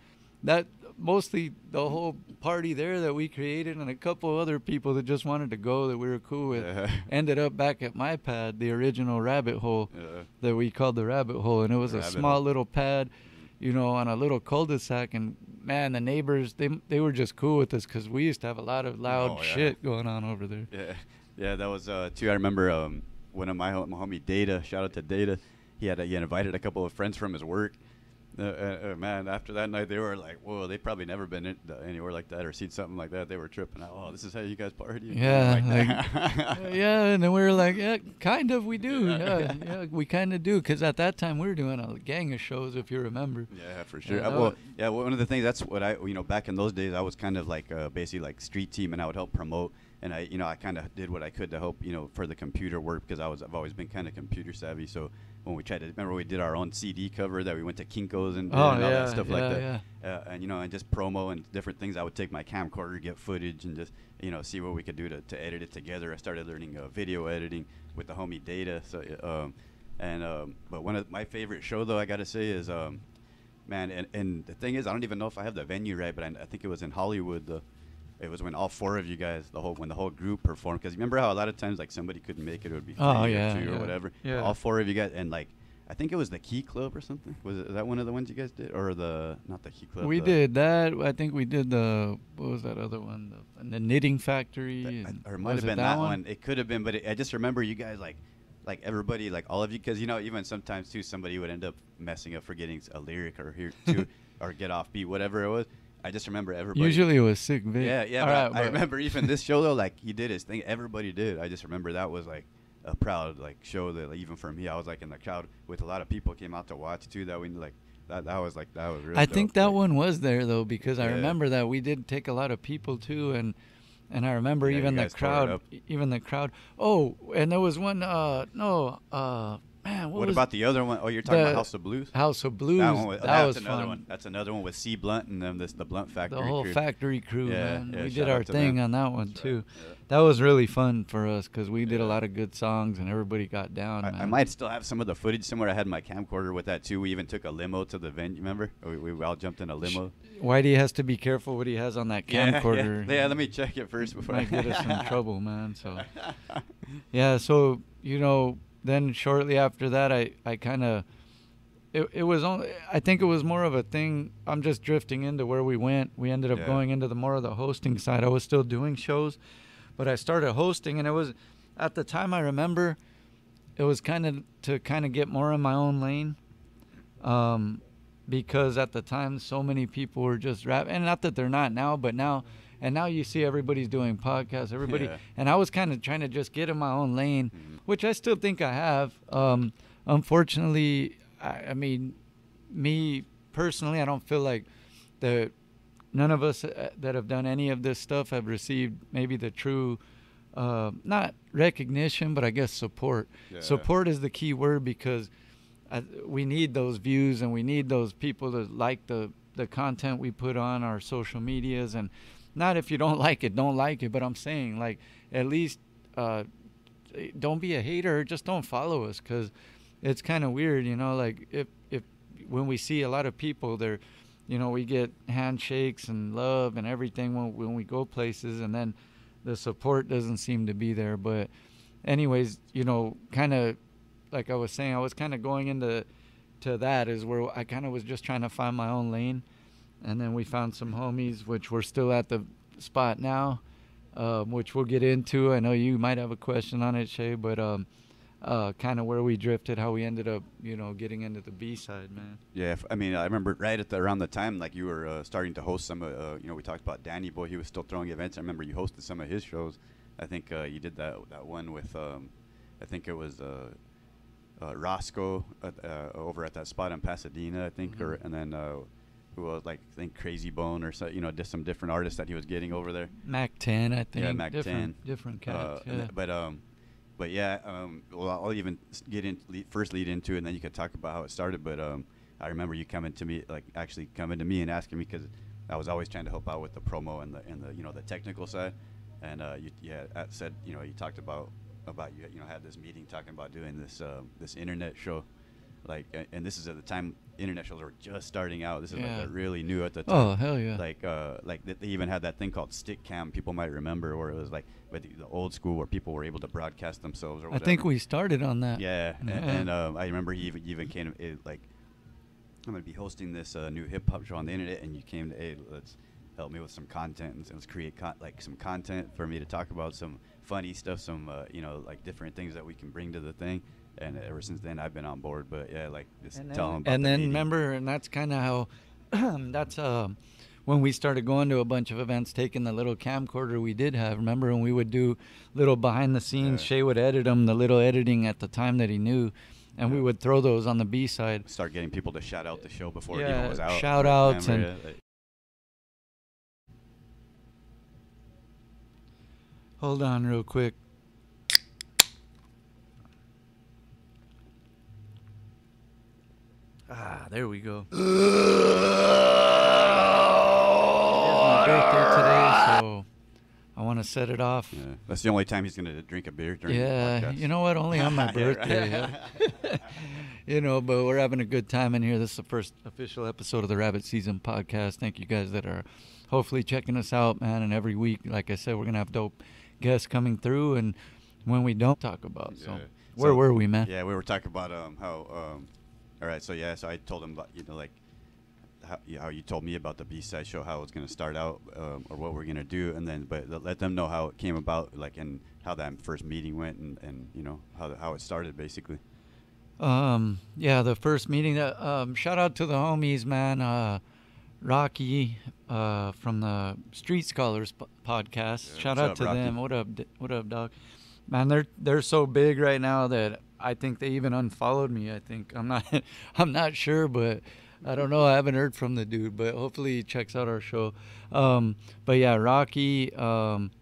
Speaker 1: that mostly the whole party there that we created and a couple other people that just wanted to go that we were cool with
Speaker 2: Yeah. (laughs)
Speaker 1: ended up back at my pad the original rabbit hole
Speaker 2: Yeah.
Speaker 1: that we called the rabbit hole and it was a small
Speaker 2: hole.
Speaker 1: little pad you know on a little cul-de-sac and man the neighbors they they were just cool with us because we used to have a lot of loud
Speaker 2: Oh, yeah.
Speaker 1: shit going on over there
Speaker 2: Yeah, yeah, that was uh, too. I remember um, one of my, my homie Data. Shout out to Data. He had, a, he had invited a couple of friends from his work. Uh, uh, uh, man, after that night, they were like, "Whoa!" They probably never been in, uh, anywhere like that or seen something like that. They were tripping out. Oh, this is how you guys party.
Speaker 1: Yeah,
Speaker 2: like
Speaker 1: like-
Speaker 2: that. (laughs)
Speaker 1: yeah and then we were like yeah kind of we do yeah, yeah we kind of do because at that time we were doing a gang of shows if you remember
Speaker 2: Yeah, for sure.
Speaker 1: Yeah,
Speaker 2: Uh, well, yeah, one of the things that's what I, you know, back in those days, I was kind of like uh, basically like street team, and I would help promote, and I, you know, I kind of did what I could to help, you know, for the computer work because I was, I've always been kind of computer savvy. So when we tried to, remember we did our own CD cover that we went to Kinkos and,
Speaker 1: Oh,
Speaker 2: and all
Speaker 1: yeah,
Speaker 2: that stuff like
Speaker 1: yeah,
Speaker 2: that, uh, and you know, and just promo and different things. I would take my camcorder, get footage, and just, you know, see what we could do to, to edit it together. I started learning uh, video editing with the homie Data. So, uh, um, and um, but one of my favorite show though I gotta say is um, man, and, and the thing is I don't even know if I have the venue right, but I, I think it was in Hollywood. The, it was when all four of you guys, the whole when the whole group performed. Because remember how a lot of times like somebody couldn't make it, it would be
Speaker 1: Oh,
Speaker 2: three
Speaker 1: yeah,
Speaker 2: or two
Speaker 1: yeah.
Speaker 2: or whatever.
Speaker 1: Yeah.
Speaker 2: All four of you guys, and like I think it was the Key Club or something. Was it, is that one of the ones you guys did, or the not the Key Club?
Speaker 1: we did that i think we did the what was that other one the, the knitting factory
Speaker 2: That-
Speaker 1: and-
Speaker 2: or it might have been that one? It could have been, but it, I just remember you guys like, like everybody, like all of you, because you know, even sometimes too, somebody would end up messing up, forgetting a lyric or here too, (laughs) or get off beat, whatever it was. I just remember everybody.
Speaker 1: usually it was sick Vic.
Speaker 2: yeah, yeah. I-
Speaker 1: right,
Speaker 2: I
Speaker 1: but-
Speaker 2: remember even this show though, (laughs) like he did his thing. Everybody did. I just remember that was like a proud like show that like, even for me, I was like in the crowd with a lot of people came out to watch too. That we like that that was like that was real.
Speaker 1: I think that
Speaker 2: like-
Speaker 1: one was there though because I remember that we did take a lot of people too and and I remember
Speaker 2: Yeah,
Speaker 1: even the
Speaker 2: guys tore it
Speaker 1: crowd even the crowd oh and there was one uh no uh man what,
Speaker 2: What, about the other one? Oh, you're talking about House of Blues.
Speaker 1: House of Blues
Speaker 2: That one was,
Speaker 1: that
Speaker 2: that's
Speaker 1: was
Speaker 2: another
Speaker 1: fun
Speaker 2: one. That's another one with C Blunt and them. This the Blunt Factory.
Speaker 1: the whole
Speaker 2: crew.
Speaker 1: factory crew
Speaker 2: Yeah,
Speaker 1: man
Speaker 2: yeah,
Speaker 1: we did our thing
Speaker 2: them.
Speaker 1: on that one
Speaker 2: That's right,
Speaker 1: too
Speaker 2: yeah.
Speaker 1: that was really fun for us because we did a lot of good songs and everybody got down
Speaker 2: I,
Speaker 1: man.
Speaker 2: I might still have some of the footage somewhere. I had my camcorder with that too. We even took a limo to the venue. Remember? We, we all jumped in a limo.
Speaker 1: Whitey has to be careful what he has on that (laughs) camcorder
Speaker 2: Yeah, yeah, let me check it first before
Speaker 1: might
Speaker 2: I
Speaker 1: get us in (laughs) trouble man so (laughs) yeah so you know then shortly after that i i kind of it, it was only i think it was more of a thing i'm just drifting into where we went. We ended up
Speaker 2: Yeah.
Speaker 1: going into the more of the hosting side. I was still doing shows but i started hosting and it was at the time i remember it was kind of to kind of get more in my own lane. Um because at the time so many people were just rap and not that they're not now but now and now you see everybody's doing podcasts everybody
Speaker 2: Yeah.
Speaker 1: and i was kind of trying to just get in my own lane
Speaker 2: Mhm.
Speaker 1: which i still think i have um unfortunately I, I mean me personally i don't feel like that none of us uh, that have done any of this stuff have received maybe the true uh, not recognition but i guess support
Speaker 2: Yeah.
Speaker 1: support is the key word because We need those views and we need those people to like the the content we put on our social medias and not if you don't (laughs) like it don't like it but i'm saying like at least uh, don't be a hater. Just don't follow us because it's kind of weird, you know. Like if if when we see a lot of people, they're, you know, we get handshakes and love and everything when when we go places, and then the support doesn't seem to be there. But, anyways, you know, kind of like I was saying, I was kind of going into to that is where I kind of was just trying to find my own lane, and then we found some homies, which we're still at the spot now, um, which we'll get into. I know you might have a question on it, Shay, but um, uh, kind of where we drifted, how we ended up, you know, getting into the B side, man.
Speaker 2: Yeah, if- I mean, I remember right at the around the time, like you were uh, starting to host some. Uh, uh, you know, we talked about Danny Boy. He was still throwing events. I remember you hosted some of his shows. I think uh, you did that that one with. Um, I think it was uh, Roscoe at, uh, over at that spot in Pasadena. I think, or
Speaker 1: Mhm.
Speaker 2: and then. Uh, who was like I think Krayzie Bone or so, you know just some different artists that he was getting over there.
Speaker 1: Mack 10, I think.
Speaker 2: Yeah, Mac
Speaker 1: different,
Speaker 2: 10.
Speaker 1: Different
Speaker 2: Uh,
Speaker 1: cats, yeah.
Speaker 2: th- but um, but yeah, um, well, I'll even get in lead, first lead into it, and then you could talk about how it started. But um, I remember you coming to me, like actually coming to me and asking me because I was always trying to help out with the promo and the and the you know the technical side, and uh, you yeah uh, said you know you talked about about you you know had this meeting talking about doing this um, this internet show. Like and this is at the time internet shows were just starting out. This is
Speaker 1: Yeah.
Speaker 2: like really new at the time
Speaker 1: Oh, hell yeah.
Speaker 2: like uh like th- they even had that thing called Stickam people might remember where it was like with the, the old school where people were able to broadcast themselves or
Speaker 1: I think we started on that.
Speaker 2: yeah and,
Speaker 1: Yeah.
Speaker 2: and um, i remember he even, you even came it, like i'm gonna be hosting this uh, new hip-hop show on the internet and you came to hey let's help me with some content and let's create con- like some content for me to talk about some funny stuff some uh, you know like different things that we can bring to the thing and ever since then i've been on board but yeah like just
Speaker 1: and
Speaker 2: tell
Speaker 1: then,
Speaker 2: them about
Speaker 1: and
Speaker 2: the
Speaker 1: then
Speaker 2: meeting.
Speaker 1: remember, and that's kind of how (clears throat) that's um when we started going to a bunch of events, taking the little camcorder we did have. Remember when we would do little behind the scenes?
Speaker 2: Yeah.
Speaker 1: Shay would edit them, the little editing at the time that he knew, and we would throw those on the B side.
Speaker 2: start getting people to shout out the show before it even was out
Speaker 1: shout outs and-
Speaker 2: yeah,
Speaker 1: Hold on, real quick. Ah, there we go. It is my birthday today, so I want to set it off.
Speaker 2: Yeah, that's the only time he's gonna drink a beer during
Speaker 1: Yeah,
Speaker 2: the
Speaker 1: you know what? Only on my (laughs) birthday. yeah. (laughs) you know, but we're having a good time in here. This is the first official episode of the Rabbit Season podcast. Thank you guys that are hopefully checking us out, man. And every week, like I said, we're gonna have dope guests coming through, and when we don't talk about, so
Speaker 2: Yeah.
Speaker 1: where
Speaker 2: So,
Speaker 1: were we, man?
Speaker 2: Yeah, we were talking about um how um, all right. So yeah, so I told him about you know like how, you- how you told me about the B side show, how it was gonna start out um, or what we're gonna do, and then but let them know how it came about, like and how that first meeting went, and, and you know how the, how it started basically.
Speaker 1: Um, yeah, the first meeting. That, um, shout out to the homies, man. Uh, Rocky uh, from the Street Scholars podcast.
Speaker 2: Yeah,
Speaker 1: shout out
Speaker 2: up,
Speaker 1: to
Speaker 2: Rocky?
Speaker 1: them. What up? What up, dog? Man, they're they're so big right now that I think they even unfollowed me. I think I'm not (laughs) I'm not sure, but I don't know. I haven't heard from the dude, but hopefully he checks out our show. Um, but yeah, Rocky um,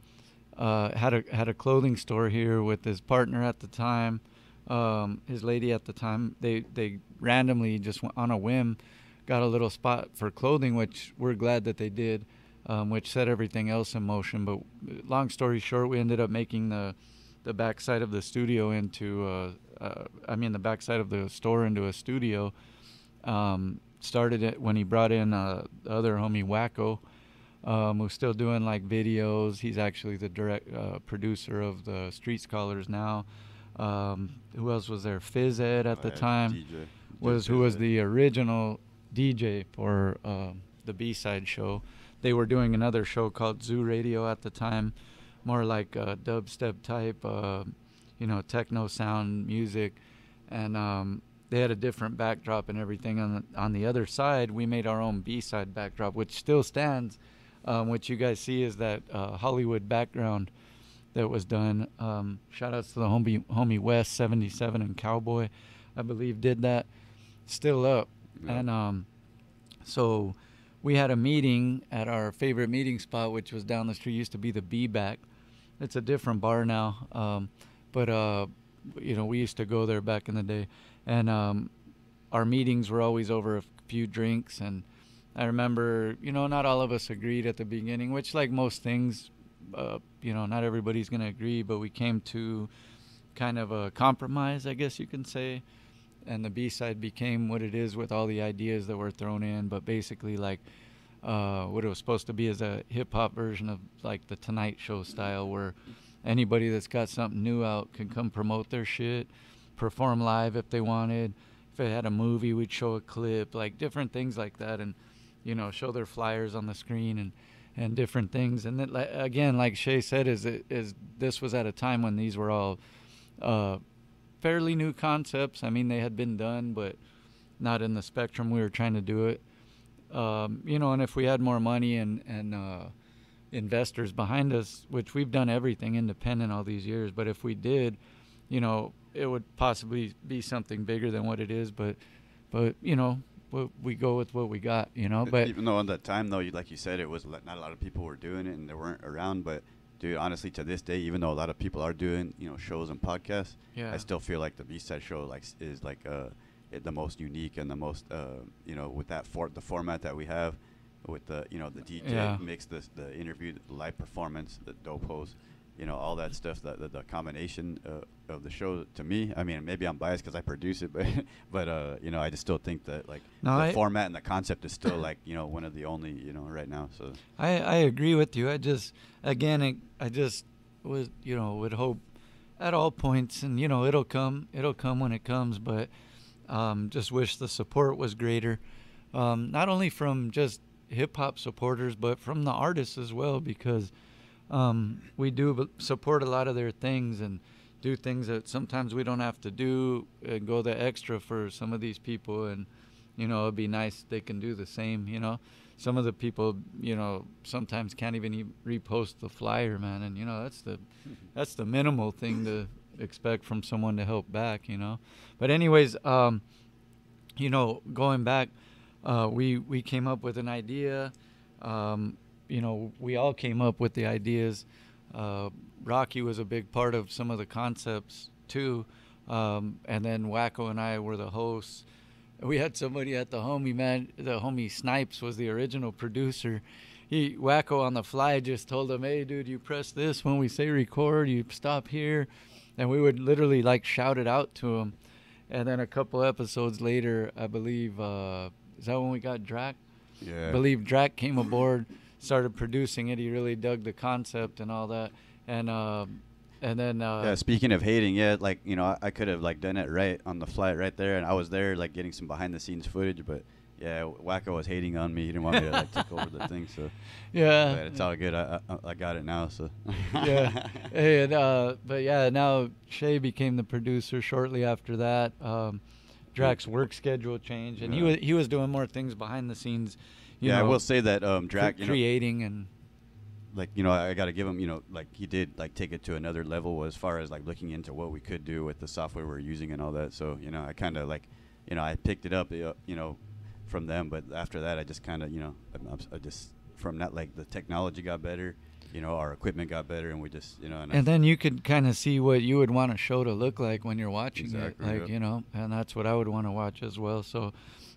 Speaker 1: uh, had a had a clothing store here with his partner at the time, um, his lady at the time. They they randomly just went on a whim, got a little spot for clothing, which we're glad that they did, um, which set everything else in motion. But uh, long story short, we ended up making the the backside of the studio into uh, uh, I mean the backside of the store into a studio. Um, started it when he brought in uh, the other homie Wacko, um, who's still doing like videos. He's actually the direct uh, producer of the Street Scholars now. Um, who else was there? Fizz Ed at the time
Speaker 2: DJ,
Speaker 1: was who was the original DJ for um, the B side show. They were doing another show called Zoo Radio at the time, more like uh, dubstep type, uh, you know, techno sound music, and um, they had a different backdrop and everything. On the, on the other side, we made our own B side backdrop, which still stands. Um, what you guys see is that uh, Hollywood background that was done. Um, shout outs to the homie, homie West 77 and Cowboy, I believe, did that. Still up. And um, so we had a meeting at our favorite meeting spot, which was down the street. Used to be the B back. It's a different bar now. Um, but, uh, you know, we used to go there back in the day. And um, our meetings were always over a few drinks. And I remember, you know, not all of us agreed at the beginning, which, like most things, uh, you know, not everybody's going to agree, but we came to kind of a compromise, I guess you can say. And the B side became what it is with all the ideas that were thrown in. But basically, like uh, what it was supposed to be is a hip hop version of like the Tonight Show style, where anybody that's got something new out can come promote their shit, perform live if they wanted. If it had a movie, we'd show a clip, like different things like that, and you know, show their flyers on the screen and and different things. And then again, like Shay said, is is this was at a time when these were all uh, fairly new concepts. I mean, they had been done, but not in the spectrum we were trying to do it. Um, you know, and if we had more money and and uh, investors behind us, which we've done everything independent all these years, but if we did, you know, it would possibly be something bigger than what it is. But but you know, we go with what we got. You know, but
Speaker 2: even though at that time though, like you said, it was not a lot of people were doing it and they weren't around, but dude, honestly, to this day, even though a lot of people are doing you know shows and podcasts, yeah. I still feel like the B side show like is like uh, the most unique and the most uh, you know with that for the format that we have with the you know the DJ yeah. mix the the interview the live performance the dope host you know all that stuff that the, the, combination uh, of the show to me i mean maybe i'm biased because i produce it (laughs) but but uh you know i just still think that like no, the I format and the concept is still like you know one of the only you know right now so.
Speaker 1: I i agree with you. I just again it, i just was you know would hope at all points and you know it'll come it'll come when it comes but um just wish the support was greater um not only from just hip hop supporters but from the artists as well because um, we do support a lot of their things and do things that sometimes we don't have to do and go the extra for some of these people and you know it'd be nice they can do the same you know. Some of the people you know sometimes can't even repost the flyer man and you know that's the that's the minimal thing to expect from someone to help back you know. But anyways um you know going back uh, we we came up with an idea um, you know, we all came up with the ideas. Uh, Rocky was a big part of some of the concepts too. Um, and then Wacko and I were the hosts. We had somebody at the homie man, the homie Snipes was the original producer. He Wacko on the fly just told him, "Hey, dude, you press this when we say record. You stop here," and we would literally like shout it out to him. And then a couple episodes later, I believe, uh, is that when we got Drac?
Speaker 2: Yeah.
Speaker 1: I believe Drac came aboard started producing it, he really dug the concept and all that. And uh, and then uh,
Speaker 2: yeah. Speaking of hating, yeah, like you know, I, I could have like done it right on the flight right there, and I was there like getting some behind the scenes footage, but yeah, Wacko was hating on me. He didn't want me to like take over the (laughs) thing. So
Speaker 1: yeah,
Speaker 2: but it's all good. I, I, I got it now. So (laughs)
Speaker 1: yeah, hey, and, uh, but yeah, now Shay became the producer shortly after that. Um, Drac's work schedule changed, and yeah. he was he was doing more things behind the scenes
Speaker 2: yeah, know, I will say that um, Drac
Speaker 1: creating know, and
Speaker 2: like you know I got to give him you know like he did like take it to another level as far as like looking into what we could do with the software we're using and all that. So you know I kind of like you know I picked it up uh, you know from them, but after that I just kind of you know I, I, just from that like the technology got better. You know, our equipment got better, and we just, you know,
Speaker 1: and, and then you could kind of see what you would want a show to look like when you're watching exactly, it, like you know, and that's what I would want to watch as well. So,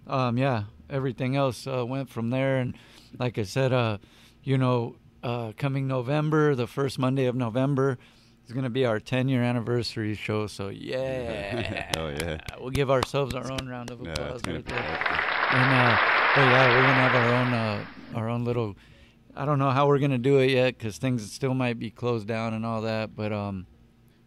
Speaker 1: um, yeah, everything else uh, went from there. And like I said, uh, you know, uh, coming November, the first Monday of November, is going to be our 10 year anniversary show. So, yeah. (laughs)
Speaker 2: oh, yeah.
Speaker 1: We'll give ourselves our own round of applause yeah, right there. And, uh, but yeah, we're going to have our own, uh, our own little. I don't know how we're gonna do it yet because things still might be closed down and all that. But um,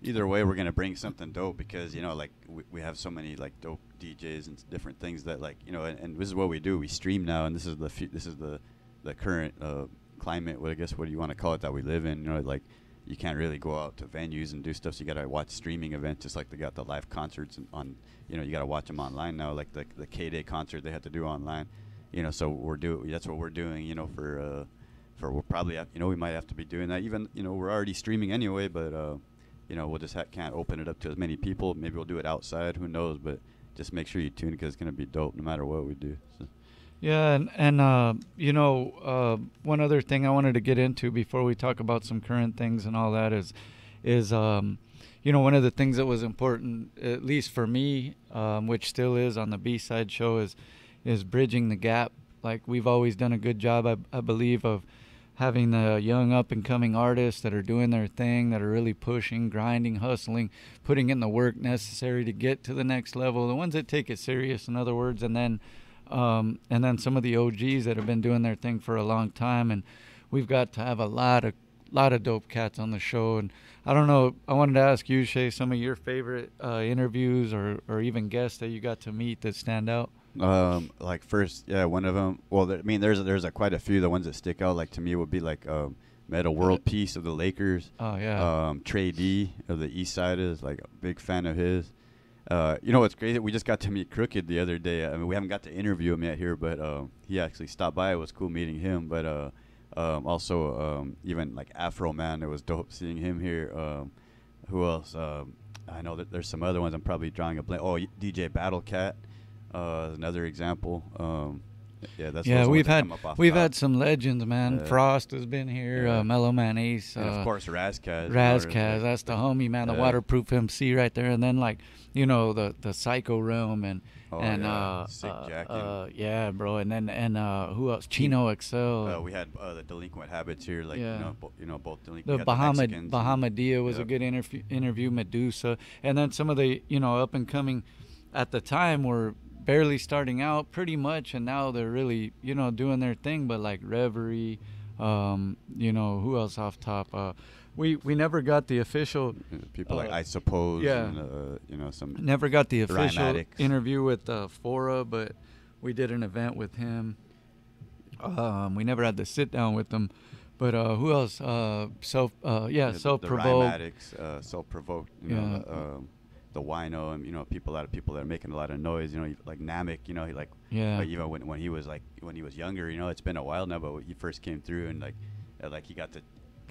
Speaker 2: either way, we're gonna bring something dope because you know, like we, we have so many like dope DJs and different things that like you know, and, and this is what we do. We stream now, and this is the this is the the current uh, climate. What I guess what do you want to call it that we live in? You know, like you can't really go out to venues and do stuff. So you gotta watch streaming events, just like they got the live concerts on. You know, you gotta watch them online now. Like the the K Day concert, they had to do online. You know, so we're doing. That's what we're doing. You know, for uh, for we'll probably have, you know we might have to be doing that. Even you know we're already streaming anyway, but uh, you know we'll just ha- can't open it up to as many people. Maybe we'll do it outside. Who knows? But just make sure you tune because it's gonna be dope no matter what we do. So.
Speaker 1: Yeah, and and uh, you know uh, one other thing I wanted to get into before we talk about some current things and all that is is um, you know one of the things that was important at least for me, um, which still is on the B side show is is bridging the gap. Like we've always done a good job, I, I believe, of having the young up and coming artists that are doing their thing, that are really pushing, grinding, hustling, putting in the work necessary to get to the next level. The ones that take it serious, in other words, and then um, and then some of the OGs that have been doing their thing for a long time. And we've got to have a lot of lot of dope cats on the show. And I don't know. I wanted to ask you, Shay, some of your favorite uh, interviews or or even guests that you got to meet that stand out.
Speaker 2: Um, like first, yeah, one of them. Well, there, I mean, there's there's a, quite a few. The ones that stick out, like to me, would be like um, Metta World Peace of the Lakers.
Speaker 1: Oh yeah.
Speaker 2: Um, Tray Deee of the East Side is like a big fan of his. Uh, you know what's crazy? We just got to meet Crooked the other day. I mean, we haven't got to interview him yet here, but uh, he actually stopped by. It was cool meeting him. But uh, um, also, um, even like Afroman, it was dope seeing him here. Um, who else? Um, I know that there's some other ones. I'm probably drawing a blank. Oh, DJ Battle Cat, uh, another example. Um, yeah, that's
Speaker 1: yeah. We've had
Speaker 2: come up off
Speaker 1: we've had some legends, man.
Speaker 2: Uh,
Speaker 1: Frost has been here.
Speaker 2: yeah.
Speaker 1: Uh, Mellow Man Ace.
Speaker 2: and
Speaker 1: uh,
Speaker 2: of course Ras Kass.
Speaker 1: Razkaz, that's the homie, man. The
Speaker 2: Yeah.
Speaker 1: waterproof MC right there, and then like you know the the Psycho Realm and
Speaker 2: Oh,
Speaker 1: and
Speaker 2: yeah.
Speaker 1: uh,
Speaker 2: Sick
Speaker 1: uh, uh, yeah, bro, and then and uh, who else? Chino XL,
Speaker 2: Uh, we had uh, the delinquent habits here, like
Speaker 1: Yeah.
Speaker 2: you know, bo- you know, both delinquent.
Speaker 1: the Bahama Bahamadia was a good interview. Interview Medusa, and then some of the you know up and coming at the time were barely starting out, pretty much, and now they're really you know doing their thing. But like Reverie, um, you know who else off top? Uh, we we never got the official.
Speaker 2: people like
Speaker 1: uh,
Speaker 2: I suppose.
Speaker 1: yeah.
Speaker 2: And, uh, you know, some.
Speaker 1: Never got the official
Speaker 2: Rhymatics.
Speaker 1: interview with uh, Fora, but we did an event with him. Um, we never had to sit down with him, but uh, who else? Uh, self, uh, yeah,
Speaker 2: the-
Speaker 1: self
Speaker 2: The
Speaker 1: provoked.
Speaker 2: Self-provoked. You
Speaker 1: Yeah.
Speaker 2: the, um, the wino, and you know, people that people that are making a lot of noise. You know, like Namek. You know, he like.
Speaker 1: Yeah.
Speaker 2: Like even when when he was like when he was younger, you know, it's been a while now, but he first came through and like, uh, like he got to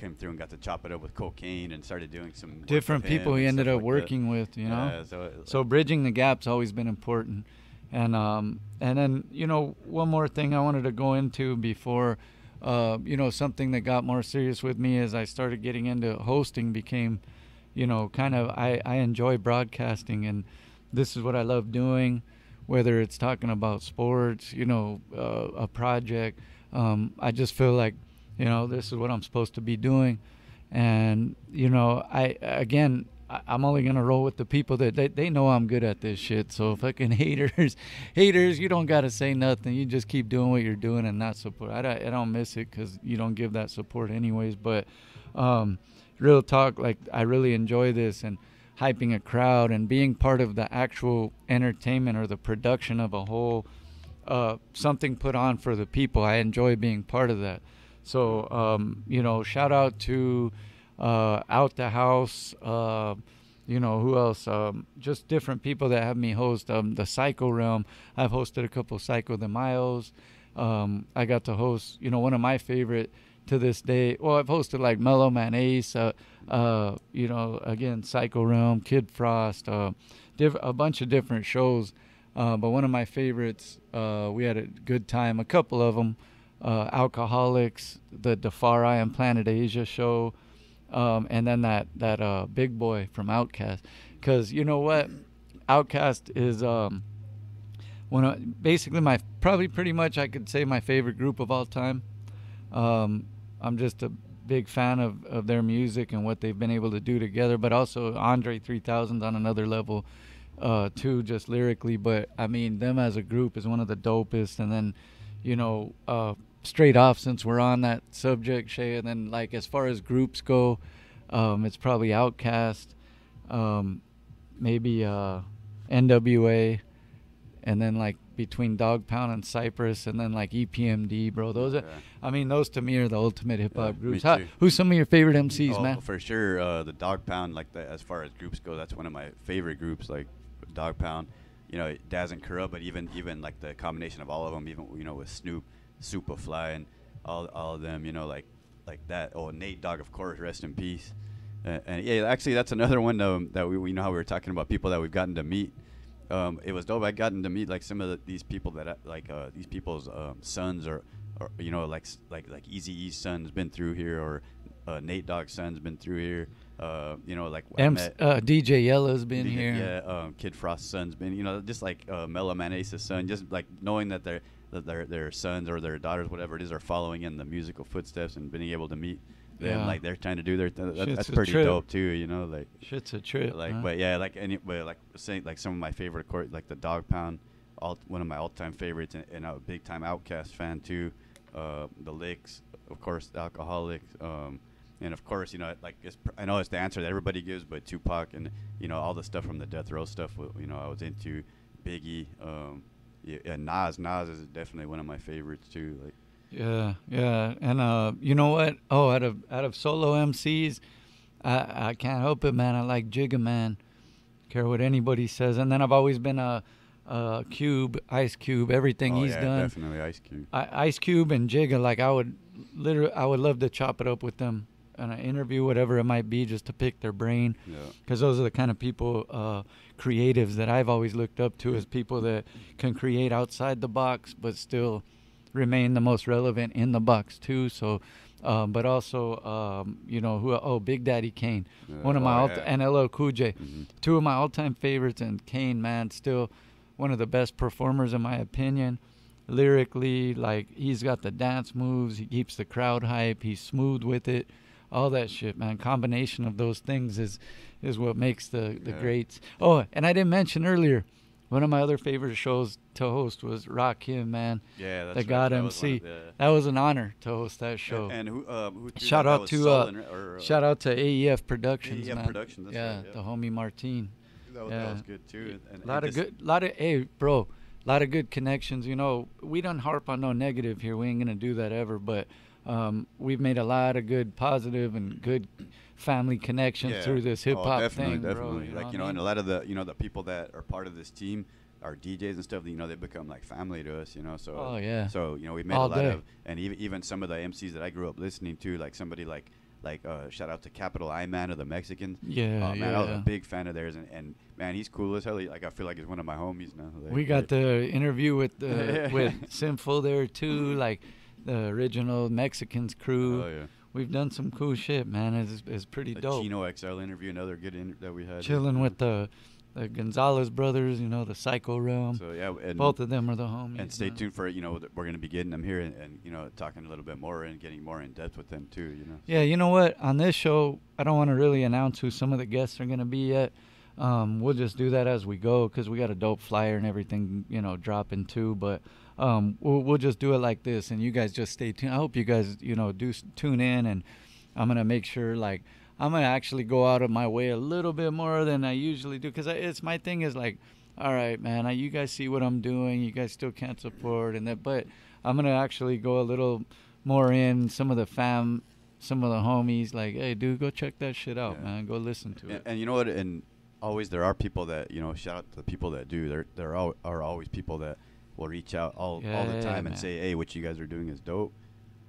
Speaker 2: came through and got to chop it up with Kokane and started doing some
Speaker 1: Different people he ended up
Speaker 2: like that.
Speaker 1: working with, you know.
Speaker 2: Yeah, so, it-
Speaker 1: So bridging the gap's always been important, and um, and then you know one more thing I wanted to go into before, uh, you know something that got more serious with me as I started getting into hosting became, you know, kind of I I enjoy broadcasting and this is what I love doing, whether it's talking about sports, you know, uh, a project. Um, I just feel like, you know, this is what I'm supposed to be doing, and you know, I again, I- I'm only gonna roll with the people that they, they know I'm good at this shit. So fucking (laughs) haters, haters, you don't gotta say nothing. You just keep doing what you're doing and not support. I don't, I don't miss it because you don't give that support anyways. But um, real talk, like I really enjoy this and hyping a crowd and being part of the actual entertainment or the production of a whole uh, something put on for the people. I enjoy being part of that. So um, you know, shout out to uh, Out the House. Uh, you know who else? Um, just different people that have me host. Um, the Psycho Realm. I've hosted a couple Psycho the Miles. Um, I got to host. You know, one of my favorite to this day. Well, I've hosted like Mellow Man Ace. Uh, uh, you know, again Psycho Realm, Kid Frost. Uh, diff- a bunch of different shows. Uh, but one of my favorites, uh, we had a good time. A couple of them, uh, Alkaholiks, the Defari and Planet Asia show, um, and then that that uh, Big Boi from OutKast. Because you know what, OutKast is um, one of basically my probably pretty much I could say my favorite group of all time. Um, I'm just a big fan of, of their music and what they've been able to do together, but also Andre 3000's on another level uh, too, just lyrically. But I mean, them as a group is one of the dopest. And then, you know, uh, straight off since we're on that subject, Shay, and then like as far as groups go, um, it's probably OutKast, um, maybe uh, NWA, and then like between Dogg Pound and Cypress, and then like EPMD, bro. Those are,
Speaker 2: Yeah.
Speaker 1: I mean, those to me are the ultimate hip hop
Speaker 2: Yeah,
Speaker 1: groups. How, who's some of your favorite MCs,
Speaker 2: Oh,
Speaker 1: man?
Speaker 2: For sure, uh, the Dogg Pound, like the, as far as groups go, that's one of my favorite groups. Like Dogg Pound, you know, Daz and Kurupt, but even even like the combination of all of them, even you know with Snoop, Soopafly, and all all of them, you know, like like that. Oh, Nate Dogg, of course, rest in peace. Uh, and yeah, actually, that's another one um, that we, we know how we were talking about people that we've gotten to meet. Um, it was dope. I gotten to meet like some of the, these people that I, like uh, these people's um, sons or, or you know like like like Eazy E's son's been through here or uh, Nate Dogg's son's been through here. Uh, you know like
Speaker 1: M-
Speaker 2: met-
Speaker 1: uh, DJ Yella's been
Speaker 2: DJ
Speaker 1: here.
Speaker 2: Yeah, um, Kid Frost's son's been, you know, just like uh, Mellow Man Ace's son, just like knowing that they're that their their sons or their daughters, whatever it is, are following in the musical footsteps and being able to meet them
Speaker 1: Yeah.
Speaker 2: like they're trying to do their. Th- that, that's pretty
Speaker 1: trip.
Speaker 2: dope too. You know, like
Speaker 1: Shit's a trip.
Speaker 2: like
Speaker 1: huh?
Speaker 2: but yeah, like any but like saying like some of my favorite court like the Dogg Pound, all one of my all time favorites, and, and a big time OutKast fan too. Uh, the Liks, of course, the Alkaholiks. Um, and of course, you know, like it's, pr- I know it's the answer that everybody gives, but Tupac and you know all the stuff from the Death Row stuff. You know, I was into Biggie, um, yeah, and Nas. Nas is definitely one of my favorites too. Like,
Speaker 1: Yeah, yeah, and uh, you know what? Oh, out of out of solo MCs, I I can't help it, man. I like Jigga Man. Care what anybody says, and then I've always been a, a Cube, Ice Cube, everything
Speaker 2: oh,
Speaker 1: he's
Speaker 2: yeah,
Speaker 1: done.
Speaker 2: definitely Ice Cube.
Speaker 1: I, Ice Cube and Jigga, like I would literally, I would love to chop it up with them in an interview, whatever it might be, just to pick their brain
Speaker 2: Yeah.
Speaker 1: because those are the kind of people, uh, creatives that I've always looked up to as people that can create outside the box but still remain the most relevant in the box too. So, um, but also, um, you know, who? Oh, Big Daddy Kane,
Speaker 2: Yeah.
Speaker 1: one of my
Speaker 2: Oh, yeah.
Speaker 1: and LL Cool J,
Speaker 2: Mhm.
Speaker 1: two of my all-time favorites. And Kane, man, still one of the best performers in my opinion. Lyrically, like he's got the dance moves, he keeps the crowd hype, he's smooth with it all that shit, man. Combination of those things is is what makes the the
Speaker 2: Yeah.
Speaker 1: greats. Oh, and I didn't mention earlier, one of my other favorite shows to host was Rakim, man.
Speaker 2: Yeah, that's
Speaker 1: the
Speaker 2: right.
Speaker 1: God
Speaker 2: That
Speaker 1: MC.
Speaker 2: the-
Speaker 1: That was an honor to host that show.
Speaker 2: And, and who? Um, who
Speaker 1: Shout
Speaker 2: that? That
Speaker 1: out
Speaker 2: was
Speaker 1: to, uh,
Speaker 2: Sullen, right? Or, uh,
Speaker 1: Shout out to AEF Productions,
Speaker 2: AEF
Speaker 1: man.
Speaker 2: Productions, that's
Speaker 1: yeah,
Speaker 2: right, yeah.
Speaker 1: the homie Martine.
Speaker 2: That was,
Speaker 1: yeah.
Speaker 2: that was good too. And,
Speaker 1: A lot of good, lot of hey, bro, a lot of good connections. You know, we don't harp on no negative here. We ain't gonna do that ever. But um, we've made a lot of good, positive, and good family connections
Speaker 2: yeah.
Speaker 1: through this hip
Speaker 2: Oh,
Speaker 1: hop
Speaker 2: definitely,
Speaker 1: thing, bro. You
Speaker 2: like
Speaker 1: know
Speaker 2: you know,
Speaker 1: I
Speaker 2: and a lot of the you know the people that are part of this team are DJs and stuff. You know, they become like family to us. You know, so
Speaker 1: Oh, yeah.
Speaker 2: So you know, we made
Speaker 1: All
Speaker 2: a lot
Speaker 1: day.
Speaker 2: of, and even even some of the MCs that I grew up listening to, like somebody like like uh, shout out to Capital I Man of the Mexicans.
Speaker 1: Yeah,
Speaker 2: uh, man, I was a big fan of theirs, and, and man, he's cool as hell. He- Like I feel like he's one of my homies now. Like,
Speaker 1: we got the interview with the (laughs) with Sinful there too, (laughs) like the original Mexicans crew.
Speaker 2: Oh yeah.
Speaker 1: We've done some cool shit, man. It's, it's pretty
Speaker 2: The
Speaker 1: dope.
Speaker 2: Chino XL interview, another good inter- that we had.
Speaker 1: Chilling with the the Gonzalez brothers, you know, the Psycho Realm.
Speaker 2: So yeah, and
Speaker 1: Both of them are the homies.
Speaker 2: and stay tuned for it. you know we're going to be getting them here and, and you know talking a little bit more and getting more in depth with them too you know
Speaker 1: Yeah, you know what? On this show, I don't want to really announce who some of the guests are going to be yet. Um, we'll just do that as we go because we got a dope flyer and everything, you know, dropping too. But um, we'll, we'll just do it like this, and you guys just stay tuned. I hope you guys, you know, do s- tune in, and I'm gonna make sure, like, I'm gonna actually go out of my way a little bit more than I usually do because it's my thing is like, all right, man, I, you guys see what I'm doing, you guys still can't support, and that, but I'm gonna actually go a little more in some of the fam some of the homies like, hey, dude, go check that shit out,
Speaker 2: Yeah.
Speaker 1: man. Go listen to
Speaker 2: and,
Speaker 1: it.
Speaker 2: and you know what and always there are people that you know shout out to the people that do there there are, are always people that will reach out all, all the time and say hey what you guys are doing is dope.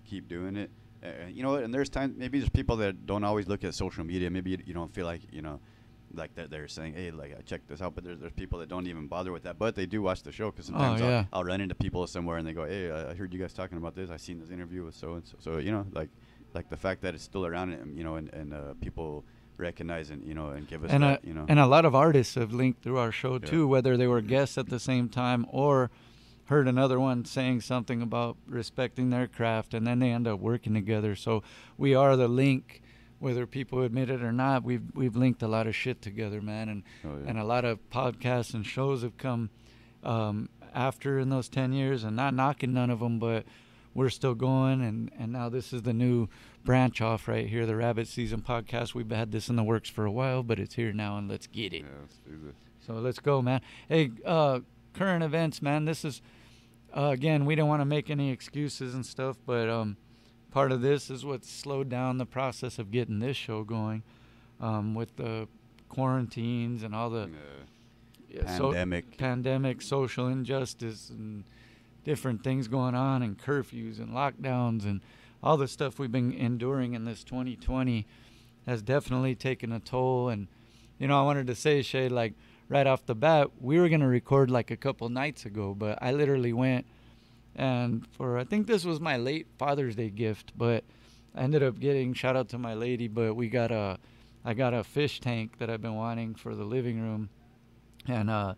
Speaker 2: Keep doing it. And you know and there's times maybe there's people that don't always look at social media. Maybe you, you don't feel like you know like that they're saying hey like I check this out but there's, there's people that don't even bother with that. But they do watch the show because sometimes
Speaker 1: Oh, yeah.
Speaker 2: I'll, I'll run into people somewhere and they go hey I I heard you guys talking about this. I seen this interview with so and so. So you know like like the fact that it's still around and you know and, and uh, people recognize and you know and give us
Speaker 1: And
Speaker 2: that
Speaker 1: a,
Speaker 2: you know.
Speaker 1: and a lot of artists have linked through our show
Speaker 2: Yeah.
Speaker 1: too, whether they were guests at the same time or heard another one saying something about respecting their craft, and then they end up working together. So we are the link, whether people admit it or not. We've we've linked a lot of shit together, man, and
Speaker 2: Oh, yeah.
Speaker 1: and a lot of podcasts and shows have come um, after in those 10 years and not knocking none of them but we're still going and, and now this is the new branch off right here the rabbit season podcast we've had this in the works for a while but it's here now and let's get it
Speaker 2: yeah, let's
Speaker 1: so let's go man hey uh, current events man this is uh, again we don't want to make any excuses and stuff but um, part of this is what slowed down the process of getting this show going um, with the quarantines and all the
Speaker 2: Yeah.
Speaker 1: yeah, so-
Speaker 2: Pandemic.
Speaker 1: pandemic, social injustice, and different things going on, and curfews and lockdowns, and all the stuff we've been enduring in this 2020 has definitely taken a toll. And you know, I wanted to say, Shay, like right off the bat, we were gonna record like a couple nights ago, but I literally went and for I think this was my late Father's Day gift, but I ended up getting shout out to my lady, but we got a I got a fish tank that I've been wanting for the living room and uh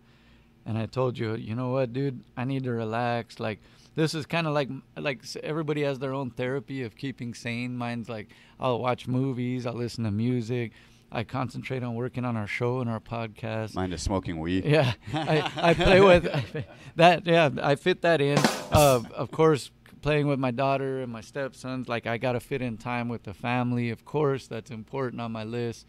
Speaker 1: and I told you, you know what, dude, I need to relax. Like this is kind of like like everybody has their own therapy of keeping sane. Mine's like I'll watch movies, I'll listen to music, I concentrate on working on our show and our podcast.
Speaker 2: Mine is smoking weed.
Speaker 1: Yeah, I, I play (laughs) with (laughs) that. Yeah, I fit that in. Uh, of course, playing with my daughter and my stepsons, like I got to fit in time with the family. Of course, that's important on my list.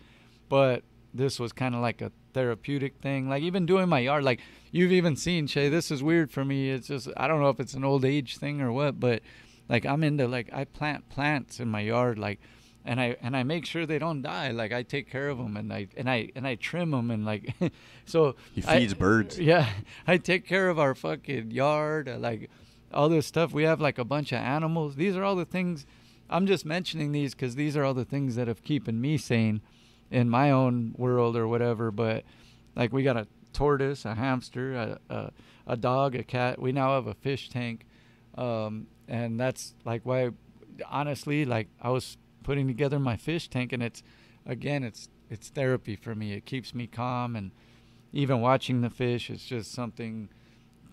Speaker 1: But this was kind of like a therapeutic thing. Like even doing my yard, like you've even seen Shay. This is weird for me. It's just I don't know if it's an old age thing or what, but like I'm into like I plant plants in my yard, like and I and I make sure they don't die. Like I take care of them and I and I and I trim them and like (laughs) so
Speaker 2: He
Speaker 1: I-
Speaker 2: feeds birds. (laughs)
Speaker 1: Yeah, I take care of our fucking yard, uh, like all this stuff. We have like a bunch of animals. These are all the things. I'm just mentioning these because these are all the things that have keeping me sane in my own world or whatever. But like we got a tortoise, a hamster, a a, a dog, a cat. We now have a fish tank, um, and that's like why. Honestly, like I was putting together my fish tank, and it's again, it's it's therapy for me. It keeps me calm and even watching the fish is just something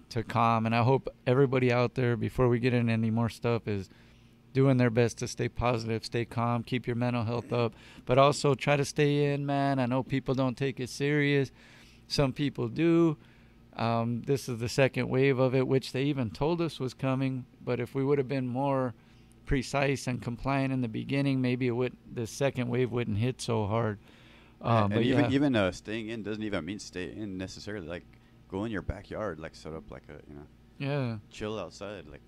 Speaker 1: to calm and i hope everybody out there before we get into any more stuff is doing their best to stay positive stay calm keep your mental health up but also try to stay in man. I know people don't take it serious. Some people do. Um, this is the second wave of it which they even told us was coming but if we would have been more precise and compliant in the beginning maybe it would the second wave wouldn't hit so hard uh,
Speaker 2: and
Speaker 1: but
Speaker 2: even
Speaker 1: yeah.
Speaker 2: even uh, staying in doesn't even mean stay in necessarily. Like go in your backyard, like set up like a you know
Speaker 1: yeah
Speaker 2: chill outside, like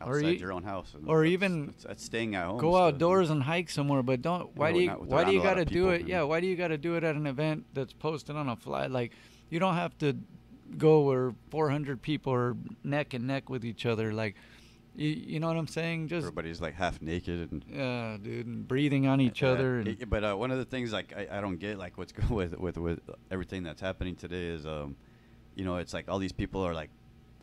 Speaker 2: outside
Speaker 1: e-
Speaker 2: your own house.
Speaker 1: or
Speaker 2: that's-
Speaker 1: even
Speaker 2: that's, that's staying at home.
Speaker 1: go
Speaker 2: so-
Speaker 1: outdoors and hike somewhere but don't why
Speaker 2: No,
Speaker 1: do you why do you got to do it yeah why do you got to do it at an event that's posted on a fly like you don't have to go where 400 people are neck and neck with each other like you, you know what i'm saying just
Speaker 2: Everybody's like half naked and
Speaker 1: yeah dude and breathing on each
Speaker 2: Yeah,
Speaker 1: other and
Speaker 2: it- but uh, one of the things like I, I don't get like what's (laughs) going with with with everything that's happening today is um, you know, it's like all these people are like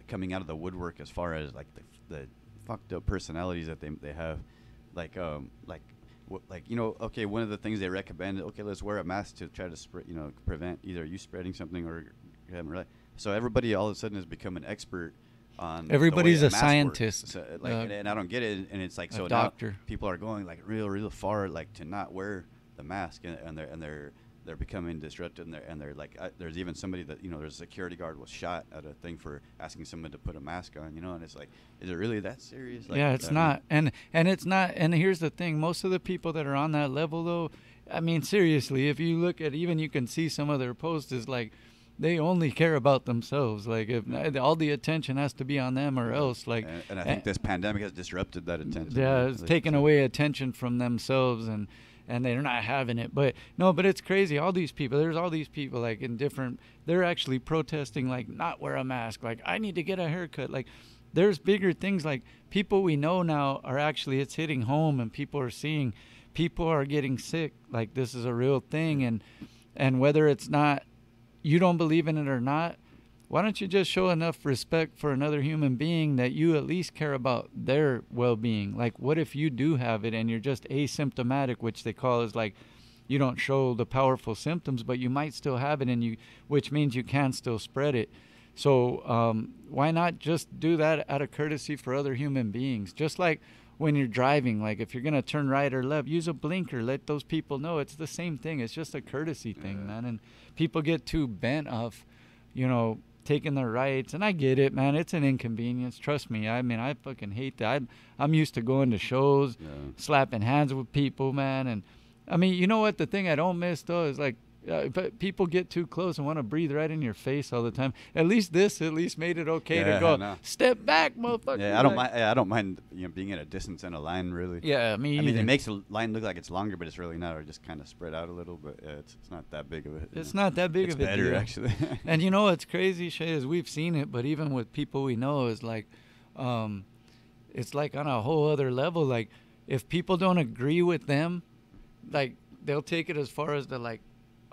Speaker 2: coming out of the woodwork as far as like the, the fucked up personalities that they they have, like um like. Like you know, okay. One of the things they recommend, okay, let's wear a mask to try to spread, you know, prevent either you spreading something or having. So everybody all of a sudden has become an expert on.
Speaker 1: Everybody's a scientist,
Speaker 2: So, like,
Speaker 1: uh,
Speaker 2: and, I don't get it, and it's like so
Speaker 1: doctor.
Speaker 2: people are going like real, real far, like to not wear the mask, and, and they're and they're they're becoming disruptive and they're and they're like, I, there's even somebody that you know, there's a security guard was shot at a thing for asking someone to put a mask on, you know, and it's like, is it really that serious? Like,
Speaker 1: yeah it's
Speaker 2: I mean,
Speaker 1: not and and it's not and here's the thing most of the people that are on that level though i mean seriously if you look at even you can see some of their posts is like they only care about themselves. Like if all the attention has to be on them or else like
Speaker 2: and, and I think
Speaker 1: eh,
Speaker 2: this pandemic has disrupted that attention.
Speaker 1: yeah it's
Speaker 2: Like,
Speaker 1: taken away attention from themselves and and they're not having it. But no but it's crazy. All these people there's all these people like in different they're actually protesting like not wear a mask. Like i need to get a haircut. Like there's bigger things like people we know now are actually it's hitting home and people are seeing people are getting sick. Like this is a real thing. And and whether it's not you don't believe in it or not why don't you just show enough respect for another human being that you at least care about their well-being? Like what if you do have it and you're just asymptomatic which they call is like you don't show the powerful symptoms but you might still have it and you which means you can still spread it. So um, why not just do that out of courtesy for other human beings? Just like when you're driving like if you're going to turn right or left use a blinker let those people know it's the same thing it's just a courtesy thing
Speaker 2: Yeah.
Speaker 1: man and people get too bent off you know taking their rights and i get it man it's an inconvenience trust me i mean i fucking hate that I'm, I'm used to going to shows
Speaker 2: Yeah.
Speaker 1: slapping hands with people man and i mean you know what the thing i don't miss though is like uh, but people get too close and want to breathe right in your face all the time. At least this, at least made it okay
Speaker 2: Yeah,
Speaker 1: to go
Speaker 2: no.
Speaker 1: step back, motherfucker.
Speaker 2: Yeah, I don't mind. I don't mind you know being at a distance in a line really.
Speaker 1: Yeah, me
Speaker 2: I mean, it makes the line look like it's longer, but it's really not, or just kind of spread out a little. But yeah, it's, it's not that big of a. you
Speaker 1: It's
Speaker 2: know.
Speaker 1: not that big
Speaker 2: it's
Speaker 1: of a
Speaker 2: better
Speaker 1: deal.
Speaker 2: actually. (laughs)
Speaker 1: and you know what's crazy, Shay, is we've seen it, but even with people we know, is like, um, it's like on a whole other level. Like, if people don't agree with them, like they'll take it as far as to like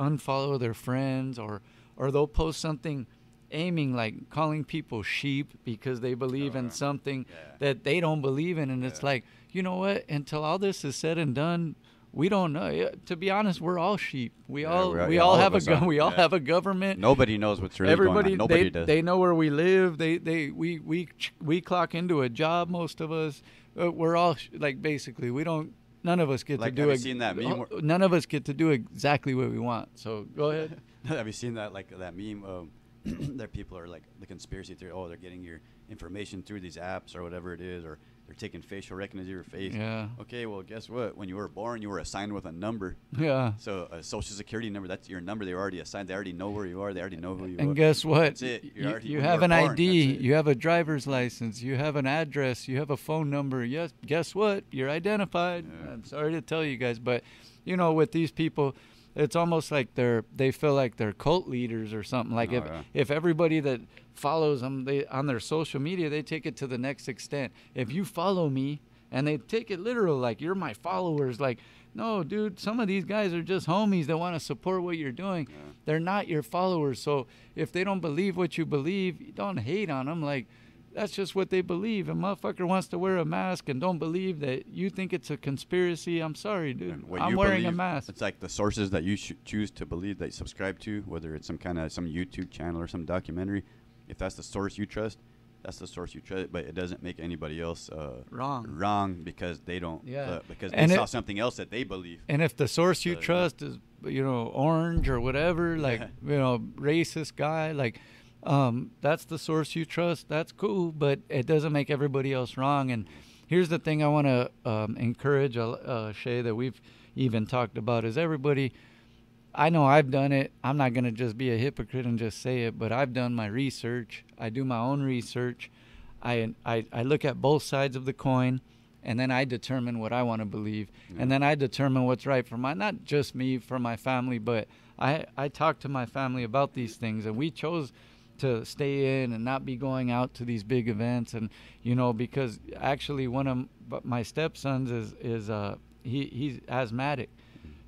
Speaker 1: unfollow their friends, or or they'll post something aiming like calling people sheep because they believe in
Speaker 2: Oh,
Speaker 1: something
Speaker 2: yeah.
Speaker 1: that they don't believe in, and it's like, you know what? Until all this is said and done, we don't know. To be honest, we're all sheep. We
Speaker 2: Yeah,
Speaker 1: all
Speaker 2: we yeah,
Speaker 1: all
Speaker 2: all
Speaker 1: have a go- we all have a government.
Speaker 2: Nobody knows what's really
Speaker 1: Everybody
Speaker 2: going on. Nobody
Speaker 1: they,
Speaker 2: does.
Speaker 1: they know where we live. They they we we we clock into a job. Most of us, uh, we're all sh- like basically we don't. None of us get
Speaker 2: Like,
Speaker 1: to do
Speaker 2: have you seen that meme where-
Speaker 1: None of us get to do exactly what we want. So go ahead. (laughs)
Speaker 2: Have you seen that like that meme? Um, (clears throat) that people are like the conspiracy theory. Oh, they're getting your information through these apps or whatever it is, or they're taking facial recognition of your face.
Speaker 1: Yeah.
Speaker 2: Okay, well, guess what? When you were born, you were assigned with a number.
Speaker 1: Yeah.
Speaker 2: So a social security number, that's your number. They already assigned. They already know where you are. They already know who you are.
Speaker 1: And guess what?
Speaker 2: That's it. You're
Speaker 1: You,
Speaker 2: already-
Speaker 1: you have
Speaker 2: were
Speaker 1: an
Speaker 2: born,
Speaker 1: ID. You have a driver's license. You have an address. You have a phone number. Yes. Guess what? You're identified.
Speaker 2: Yeah.
Speaker 1: I'm sorry to tell you guys, but you know, with these people, it's almost like they're they feel like they're cult leaders or something. Like
Speaker 2: Oh,
Speaker 1: if
Speaker 2: yeah.
Speaker 1: if everybody that follows them they on their social media, they take it to the next extent. If you follow me and they take it literal, like you're my followers, like. No, dude, some of these guys are just homies that want to support what you're doing.
Speaker 2: Yeah.
Speaker 1: They're not your followers. So if they don't believe what you believe, you don't hate on them. Like, that's just what they believe. A motherfucker wants to wear a mask and don't believe that you think it's a conspiracy. I'm sorry, dude. I'm
Speaker 2: you
Speaker 1: wearing a mask.
Speaker 2: It's like the sources that you sh- choose to believe that you subscribe to, whether it's some kind of some YouTube channel or some documentary. If that's the source you trust, that's the source you trust. But it doesn't make anybody else uh,
Speaker 1: Wrong.
Speaker 2: Wrong because they don't.
Speaker 1: Yeah.
Speaker 2: uh, because they
Speaker 1: And
Speaker 2: saw something else that they believe.
Speaker 1: And if the source you
Speaker 2: So, yeah.
Speaker 1: trust is, you know, orange or whatever, like, (laughs) you know, racist guy, like, um, that's the source you trust. That's cool, but it doesn't make everybody else wrong. And here's the thing I want to um, encourage, uh, uh, Shay, that we've even talked about is everybody. I know I've done it. I'm not going to just be a hypocrite and just say it, but I've done my research. I do my own research. I, I, I look at both sides of the coin and then I determine what I want to believe.
Speaker 2: Yeah.
Speaker 1: And then I determine what's right for my, not just me, for my family, but I, I talk to my family about these things and we chose to stay in and not be going out to these big events. And, you know, because actually one of my stepsons is, is, uh, he, he's asthmatic.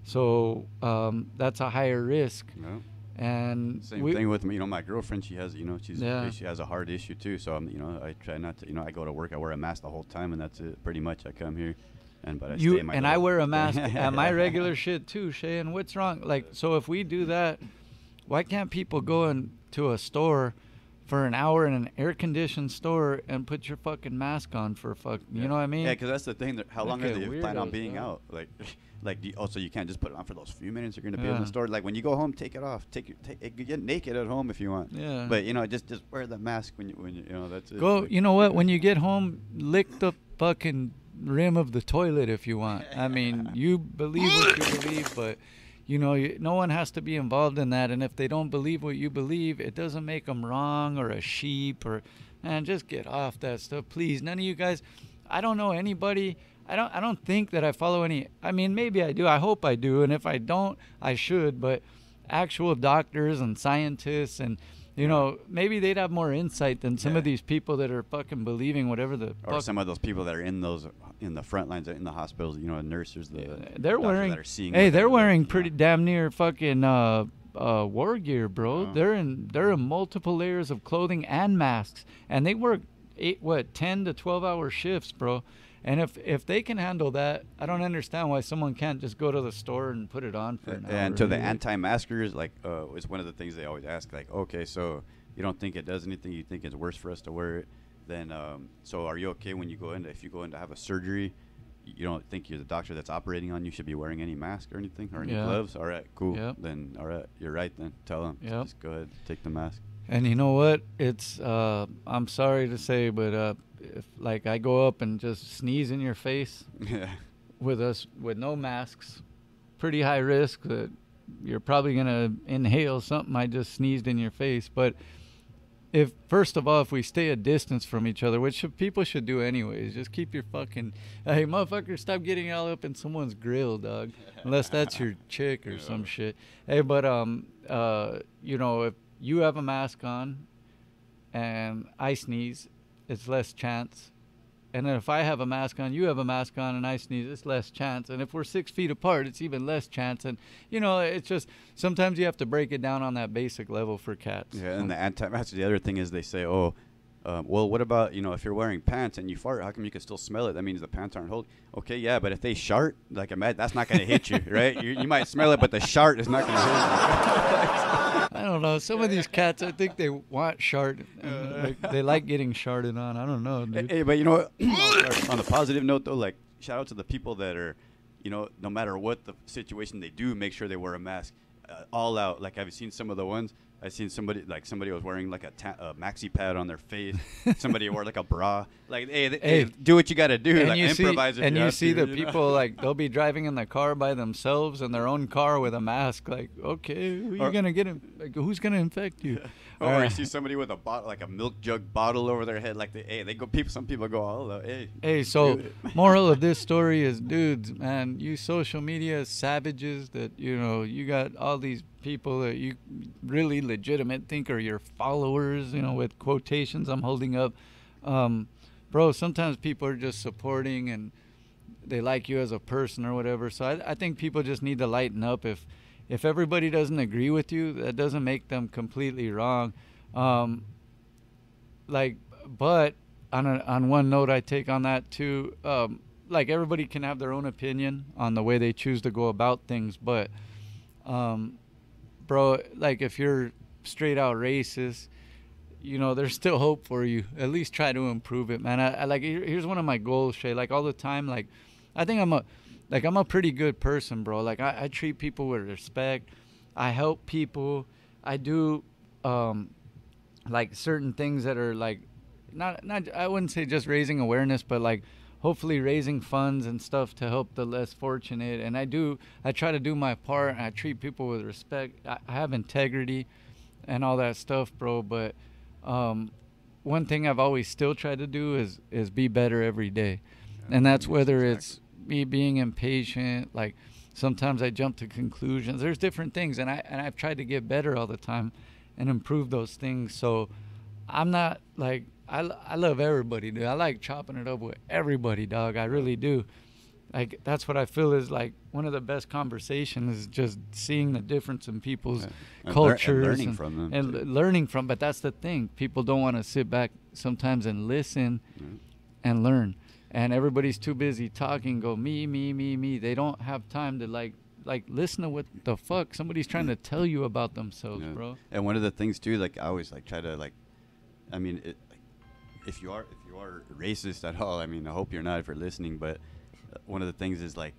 Speaker 1: So um, that's a higher risk.
Speaker 2: Know?
Speaker 1: And
Speaker 2: Same
Speaker 1: we,
Speaker 2: thing with me. You know, my girlfriend, she has, you know, she's
Speaker 1: Yeah.
Speaker 2: she has a heart issue too. So I'm, you know, I try not to, you know, I go to work, I wear a mask the whole time, and that's it. Pretty much, I come here, and but I stay
Speaker 1: you
Speaker 2: in my
Speaker 1: and I wear a mask (laughs) at my regular (laughs) shit too, Shay. And what's wrong? Like, so if we do that, why can't people go into a store for an hour in an air-conditioned store and put your fucking mask on for a fuck? You know what I mean?
Speaker 2: Yeah, because that's the thing. That, how long are
Speaker 1: you
Speaker 2: they plan on being
Speaker 1: huh?
Speaker 2: out? Like, (laughs) like do you, oh, also you can't just put it on for those few minutes you're gonna be in the store. Like when you go home, take it off. Take, your- take get naked at home if you want.
Speaker 1: Yeah.
Speaker 2: But you know, just just wear the mask when you when you, you know that's it.
Speaker 1: Go.
Speaker 2: Like-
Speaker 1: You know what? When you get home, lick the fucking rim of the toilet if you want. I mean, you believe what you believe, but you know, no one has to be involved in that. And if they don't believe what you believe, it doesn't make them wrong or a sheep or. Man, just get off that stuff, please. None of you guys. I don't know anybody. I don't. I don't think that I follow any. I mean, maybe I do. I hope I do. And if I don't, I should. But actual doctors and scientists and you know maybe they'd have more insight than some of these people that are fucking believing whatever the
Speaker 2: or
Speaker 1: fuck
Speaker 2: some of those people that are in those in the front lines in the hospitals. You know, nurses. The
Speaker 1: they're wearing
Speaker 2: That are seeing
Speaker 1: hey they're wearing pretty damn near fucking uh uh war gear bro
Speaker 2: Wow.
Speaker 1: they're in they're in multiple layers of clothing and masks and they work eight what 10 to 12 hour shifts bro and if if they can handle that i don't understand why someone can't just go to the store and put it on for an hour
Speaker 2: and to the anti-maskers, like, uh, it's one of the things they always ask. Like, okay, so you don't think it does anything? You think it's worse for us to wear it? Then, um, so are you okay when you go in? If you go in to have a surgery, you don't think you're the doctor that's operating on you should be wearing any mask or anything or any
Speaker 1: Yeah.
Speaker 2: gloves? All right, cool.
Speaker 1: Yep.
Speaker 2: Then, all right, you're right. Then tell them.
Speaker 1: Yep.
Speaker 2: Just go ahead, take the mask.
Speaker 1: And you know what? It's uh, I'm sorry to say, but uh, if like I go up and just sneeze in your face
Speaker 2: yeah.
Speaker 1: with us with no masks, pretty high risk that you're probably gonna inhale something I just sneezed in your face. But if first of all, if we stay a distance from each other, which should, people should do anyways, just keep your fucking hey motherfucker, stop getting all up in someone's grill, dog. Unless that's your (laughs) chick or some shit. Hey, but um, uh, you know, if you have a mask on and I sneeze, it's less chance. And then if I have a mask on, you have a mask on, and I sneeze, it's less chance. And if we're six feet apart, it's even less chance. And you know, it's just sometimes you have to break it down on that basic level for cats.
Speaker 2: Yeah, and the anti-mask. The other thing is they say, oh, Um, well, what about you know if you're wearing pants and you fart? How come you can still smell it? That means the pants aren't holding. Okay, yeah, but if they shart, like imagine that's not gonna hit you, (laughs) right? You, you might smell it, but the shart is not gonna hit you. (laughs) (laughs)
Speaker 1: I don't know. Some of these cats, I think they want shard. and, like, they like getting sharded on. I don't know, dude.
Speaker 2: Hey, but you know what? (clears throat) on the positive note, though, like shout out to the people that are, you know, no matter what the situation they do, make sure they wear a mask, uh, Uh, all out. Like I've seen some of the ones. I've seen somebody like somebody was wearing like a, ta- a maxi pad on their face. (laughs) somebody wore like a bra. Like, hey, th- hey,
Speaker 1: Hey.
Speaker 2: do what you got to do.
Speaker 1: and
Speaker 2: like,
Speaker 1: you see,
Speaker 2: improvise if
Speaker 1: and
Speaker 2: you,
Speaker 1: you see
Speaker 2: to,
Speaker 1: the
Speaker 2: you know?
Speaker 1: people (laughs) like they'll be driving in the car by themselves in their own car with a mask. Like, okay, who you
Speaker 2: Or-
Speaker 1: gonna get? In, like, who's gonna infect you? (laughs)
Speaker 2: Or you see somebody with a bottle, like a milk jug bottle over their head, like they, hey, they go. People, some people go, oh, hey,
Speaker 1: Hey, so (laughs) moral of this story is, dudes, man, you social media savages that you know you got all these people that you really legitimate think are your followers, you know, with quotations I'm holding up. Um, bro, sometimes people are just supporting and they like you as a person or whatever. So I, I think people just need to lighten up. If if everybody doesn't agree with you, that doesn't make them completely wrong. Um, like but on a, on one note i take on that too. Um, like everybody can have their own opinion on the way they choose to go about things but um, bro like if you're straight out racist you know there's still hope for you. At least try to improve it man. I, I like here's one of my goals shaye. Like all the time like i think i'm a like i'm a pretty good person bro like i, I treat people with respect i help people i do um like certain things that are like not not I wouldn't say just raising awareness, but like hopefully raising funds and stuff to help the less fortunate. And I do I try to do my part. And I treat people with respect. I, I have integrity and all that stuff, bro. But um, one thing I've always still tried to do is is be better every day, and that's whether
Speaker 2: exactly.
Speaker 1: it's me being impatient, like sometimes I jump to conclusions. There's different things, and I and I've tried to get better all the time and improve those things. So I'm not like I I love everybody, dude. I like chopping it up with everybody, dog. I really do. Like that's what I feel is like one of the best conversations is just seeing the difference in people's
Speaker 2: Yeah. And lear- and
Speaker 1: cultures
Speaker 2: learning from them,
Speaker 1: and
Speaker 2: too.
Speaker 1: learning from. But that's the thing. People don't want to sit back sometimes and listen
Speaker 2: Yeah.
Speaker 1: and learn. And everybody's too busy talking. Go me, me, me, me. They don't have time to like like listen to what the fuck somebody's trying to tell you about themselves,
Speaker 2: Yeah.
Speaker 1: bro.
Speaker 2: And one of the things too, like I always like try to like, I mean, it, like, if you are if you are racist at all, I mean, I hope you're not if you're listening. But uh, one of the things is like,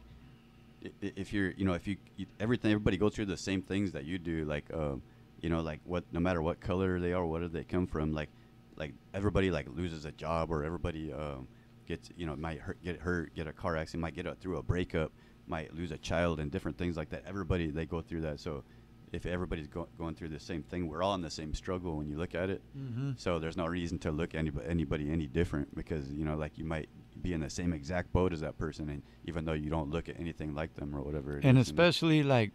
Speaker 2: if you're, you know, if you, you everything, everybody goes through the same things that you do, like, um, you know, like what, no matter what color they are, where do they come from, like, like everybody like loses a job or everybody um, gets, you know, might hurt, get hurt, get a car accident, might get a, through a breakup, might lose a child, and different things like that. Everybody they go through that. So if everybody's go- going through the same thing, we're all in the same struggle when you look at it.
Speaker 1: Mm-hmm.
Speaker 2: So there's no reason to look anybody anybody any different because you know like you might be in the same exact boat as that person, and even though you don't look at anything like them or whatever. it
Speaker 1: and
Speaker 2: is, you know.
Speaker 1: especially like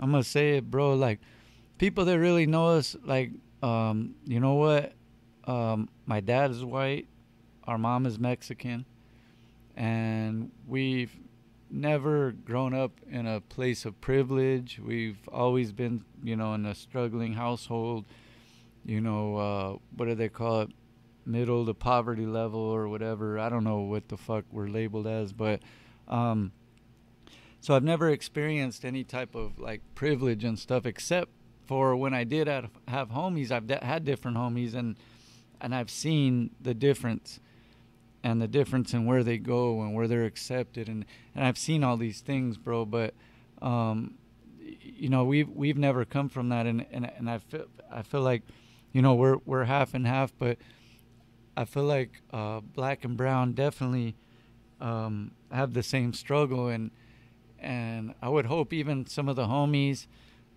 Speaker 1: i'm gonna say it bro like people that really know us like um you know what um my dad is white our mom is mexican and we've never grown up in a place of privilege. We've always been you know in a struggling household you know uh what do they call it? Middle to poverty level or whatever. I don't know what the fuck we're labeled as but um so I've never experienced any type of like privilege and stuff except for when I did have, have homies. I've had different homies and and I've seen the difference and the difference in where they go and where they're accepted and and I've seen all these things, bro. But um, you know we've we've never come from that and and and I feel I feel like you know we're we're half and half, but I feel like uh, black and brown definitely um, have the same struggle and and I would hope even some of the homies.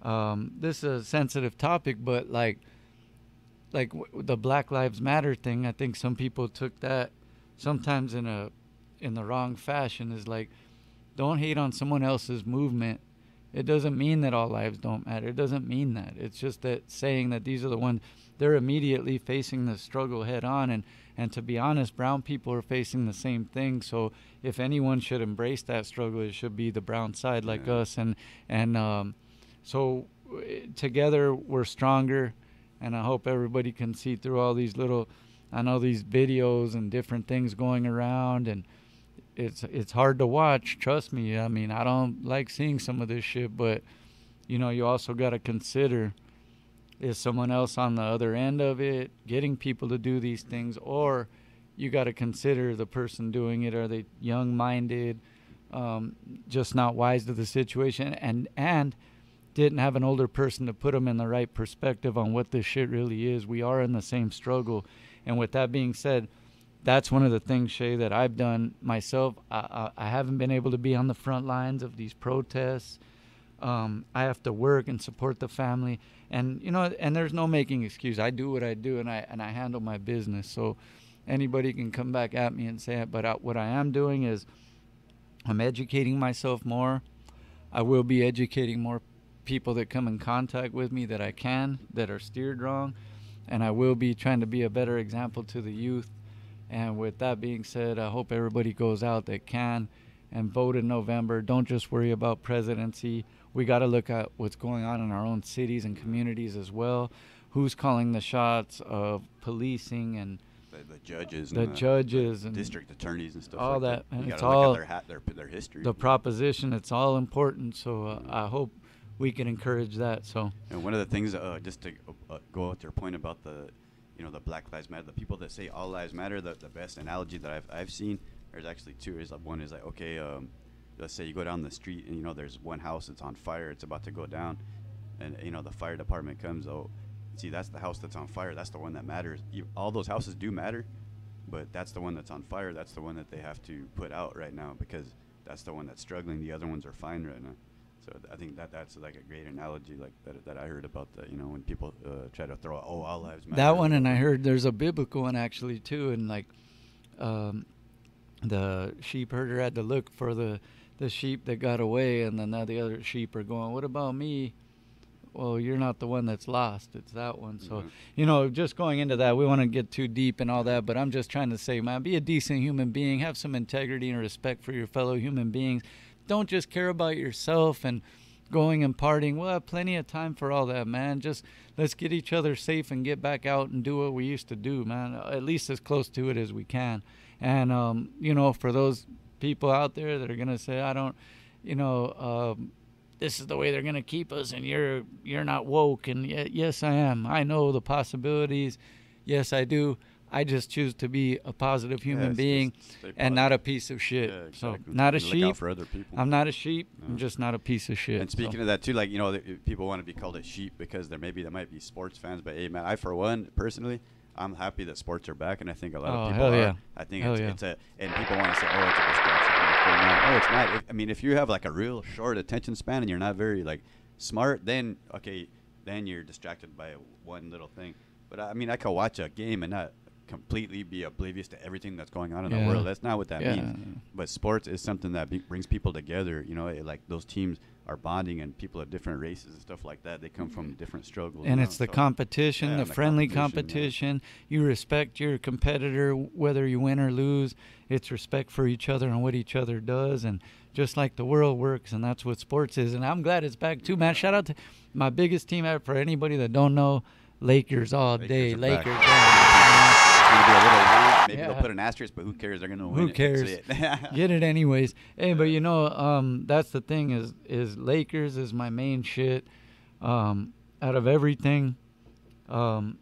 Speaker 1: Um, this is a sensitive topic, but like, like the Black Lives Matter thing, I think some people took that sometimes in a in the wrong fashion. Is like, don't hate on someone else's movement. It doesn't mean that all lives don't matter. It doesn't mean that. It's just that saying that these are the ones they're immediately facing the struggle head on and and to be honest, brown people are facing the same thing. So if anyone should embrace that struggle, it should be the brown side like
Speaker 2: Yeah.
Speaker 1: us. And and um, so together we're stronger. And I hope everybody can see through all these little I know these videos and different things going around, and it's it's hard to watch. Trust me. I mean, I don't like seeing some of this shit, but you know, you also got to consider is someone else on the other end of it getting people to do these things, or you got to consider the person doing it. Are they young-minded, um, just not wise to the situation, and and didn't have an older person to put them in the right perspective on what this shit really is. We are in the same struggle, and with that being said, that's one of the things, Shaye, that I've done myself. I, I, I haven't been able to be on the front lines of these protests. Um, I have to work and support the family, and you know, and there's no making excuse. I do what I do, and I and I handle my business. So anybody can come back at me and say it, but I, what I am doing is I'm educating myself more. I will be educating more people that come in contact with me that I can that are steered wrong, and I will be trying to be a better example to the youth. And with that being said, I hope everybody goes out that can and vote in November. Don't just worry about presidency. We got to look at what's going on in our own cities and communities as well. Who's calling the shots of policing and
Speaker 2: the, the judges,
Speaker 1: the
Speaker 2: and
Speaker 1: judges and
Speaker 2: district attorneys and stuff.
Speaker 1: all
Speaker 2: like
Speaker 1: that,
Speaker 2: that.
Speaker 1: and
Speaker 2: You
Speaker 1: it's
Speaker 2: look
Speaker 1: all-
Speaker 2: at their, hat, their their history.
Speaker 1: the proposition. It's all important. So uh, I hope we can encourage that. So
Speaker 2: And one of the things, uh, just to uh, go with your point about the, you know, the Black Lives Matter, the people that say all lives matter, the, the best analogy that I've, I've seen, there's actually two. Is one is like, okay, um, let's say you go down the street and you know there's one house that's on fire, it's about to go down, and you know the fire department comes. Oh, see that's the house that's on fire. That's the one that matters. You, all those houses do matter, but that's the one that's on fire. That's the one that they have to put out right now because that's the one that's struggling. The other ones are fine right now. So I think that that's like a great analogy, like that, that I heard about the you know when people uh, try to throw out, oh all lives matter.
Speaker 1: that one, and I heard there's a biblical one actually too, and like, um, the sheep herder had to look for the the sheep that got away, and then now the other sheep are going, "What about me?" Well, you're not the one that's lost. It's that one. So,
Speaker 2: Mhm.
Speaker 1: you know, just going into that, we want to get too deep and all that, but I'm just trying to say, man, be a decent human being, have some integrity and respect for your fellow human beings. Don't just care about yourself and going and partying. We'll have plenty of time for all that, man. Just let's get each other safe and get back out and do what we used to do, man. At least as close to it as we can. And um, you know, for those people out there that are gonna say, I don't, you know, um, this is the way they're gonna keep us, and you're you're not woke. And yes, I am. I know the possibilities. Yes, I do. I just choose to be a positive human
Speaker 2: it's-
Speaker 1: being and not a piece of shit.
Speaker 2: Yeah,
Speaker 1: So not a sheep.
Speaker 2: for other people.
Speaker 1: I'm not a sheep. I'm just not a piece of shit.
Speaker 2: And speaking
Speaker 1: so.
Speaker 2: of that too, like you know, people want to be called a sheep because there maybe there might be sports fans, but hey, man, I for one personally, I'm happy that sports are back, and I think a lot
Speaker 1: Oh,
Speaker 2: of people are.
Speaker 1: yeah.
Speaker 2: I think it's,
Speaker 1: yeah.
Speaker 2: it's a, and people want to say, oh, it's a distraction from what's going on. No, it's not. If, I mean, if you have like a real short attention span and you're not very like smart, then okay, then you're distracted by one little thing. But I mean, I could watch a game and not completely be oblivious to everything that's going on in
Speaker 1: Yeah.
Speaker 2: the world. That's not what that
Speaker 1: Yeah.
Speaker 2: means. But sports is something that be, brings people together. You know, it, like those teams are bonding, and people of different races and stuff like that. They come from different struggles. you
Speaker 1: and
Speaker 2: know,
Speaker 1: it's the
Speaker 2: so-
Speaker 1: competition,
Speaker 2: Yeah,
Speaker 1: the
Speaker 2: the
Speaker 1: friendly
Speaker 2: competition,
Speaker 1: competition. You respect your competitor, whether you win or lose. It's respect for each other and what each other does, and just like the world works, and that's what sports is. And I'm glad it's back too, man. Shout out to my biggest team ever. For anybody that don't know, Lakers all
Speaker 2: Lakers
Speaker 1: day. Lakers.
Speaker 2: It's gonna be a little weird. Maybe
Speaker 1: Yeah.
Speaker 2: they'll put an asterisk, but who cares? They're gonna win.
Speaker 1: Who cares?
Speaker 2: it. (laughs)
Speaker 1: Get it anyways. Hey, but you know, um, that's the thing is is Lakers is my main shit. Um, out of everything, um,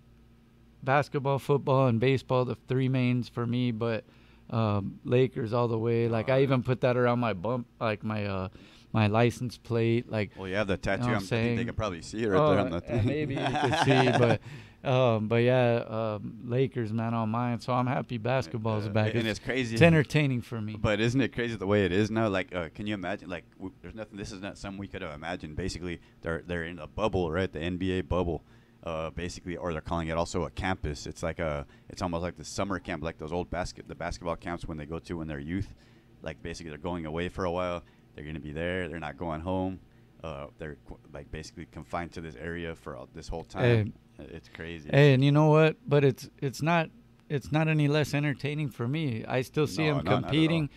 Speaker 1: basketball, football, and baseball, the three mains for me. But um, Lakers all the way. Like I even put that around my bump, like my uh, my license plate. Like
Speaker 2: Well, you have the tattoo.
Speaker 1: what I'm
Speaker 2: I'm, I think they
Speaker 1: saying?
Speaker 2: can probably see it right
Speaker 1: oh,
Speaker 2: there on the
Speaker 1: uh,
Speaker 2: thing.
Speaker 1: maybe you could (laughs) see, but. Um, but yeah, um, Lakers, man, on mine. So I'm happy basketball's
Speaker 2: Uh,
Speaker 1: back.
Speaker 2: and it's crazy.
Speaker 1: It's entertaining for me.
Speaker 2: But isn't it crazy the way it is now? Like, uh, can you imagine? Like, w- there's nothing. This is not something we could have imagined. Basically, they're they're in a bubble, right? The NBA bubble, uh, basically, or they're calling it also a campus. It's like a, it's almost like the summer camp, like those old basket, the basketball camps when they go to when they're youth. Like, basically, they're going away for a while. They're gonna be there. They're not going home. Uh, they're qu- like basically confined to this area for all, this whole time. it's crazy.
Speaker 1: Hey, and you know what? But it's it's not it's not any less entertaining for me. I still see
Speaker 2: No,
Speaker 1: them
Speaker 2: no, not at all.
Speaker 1: competing.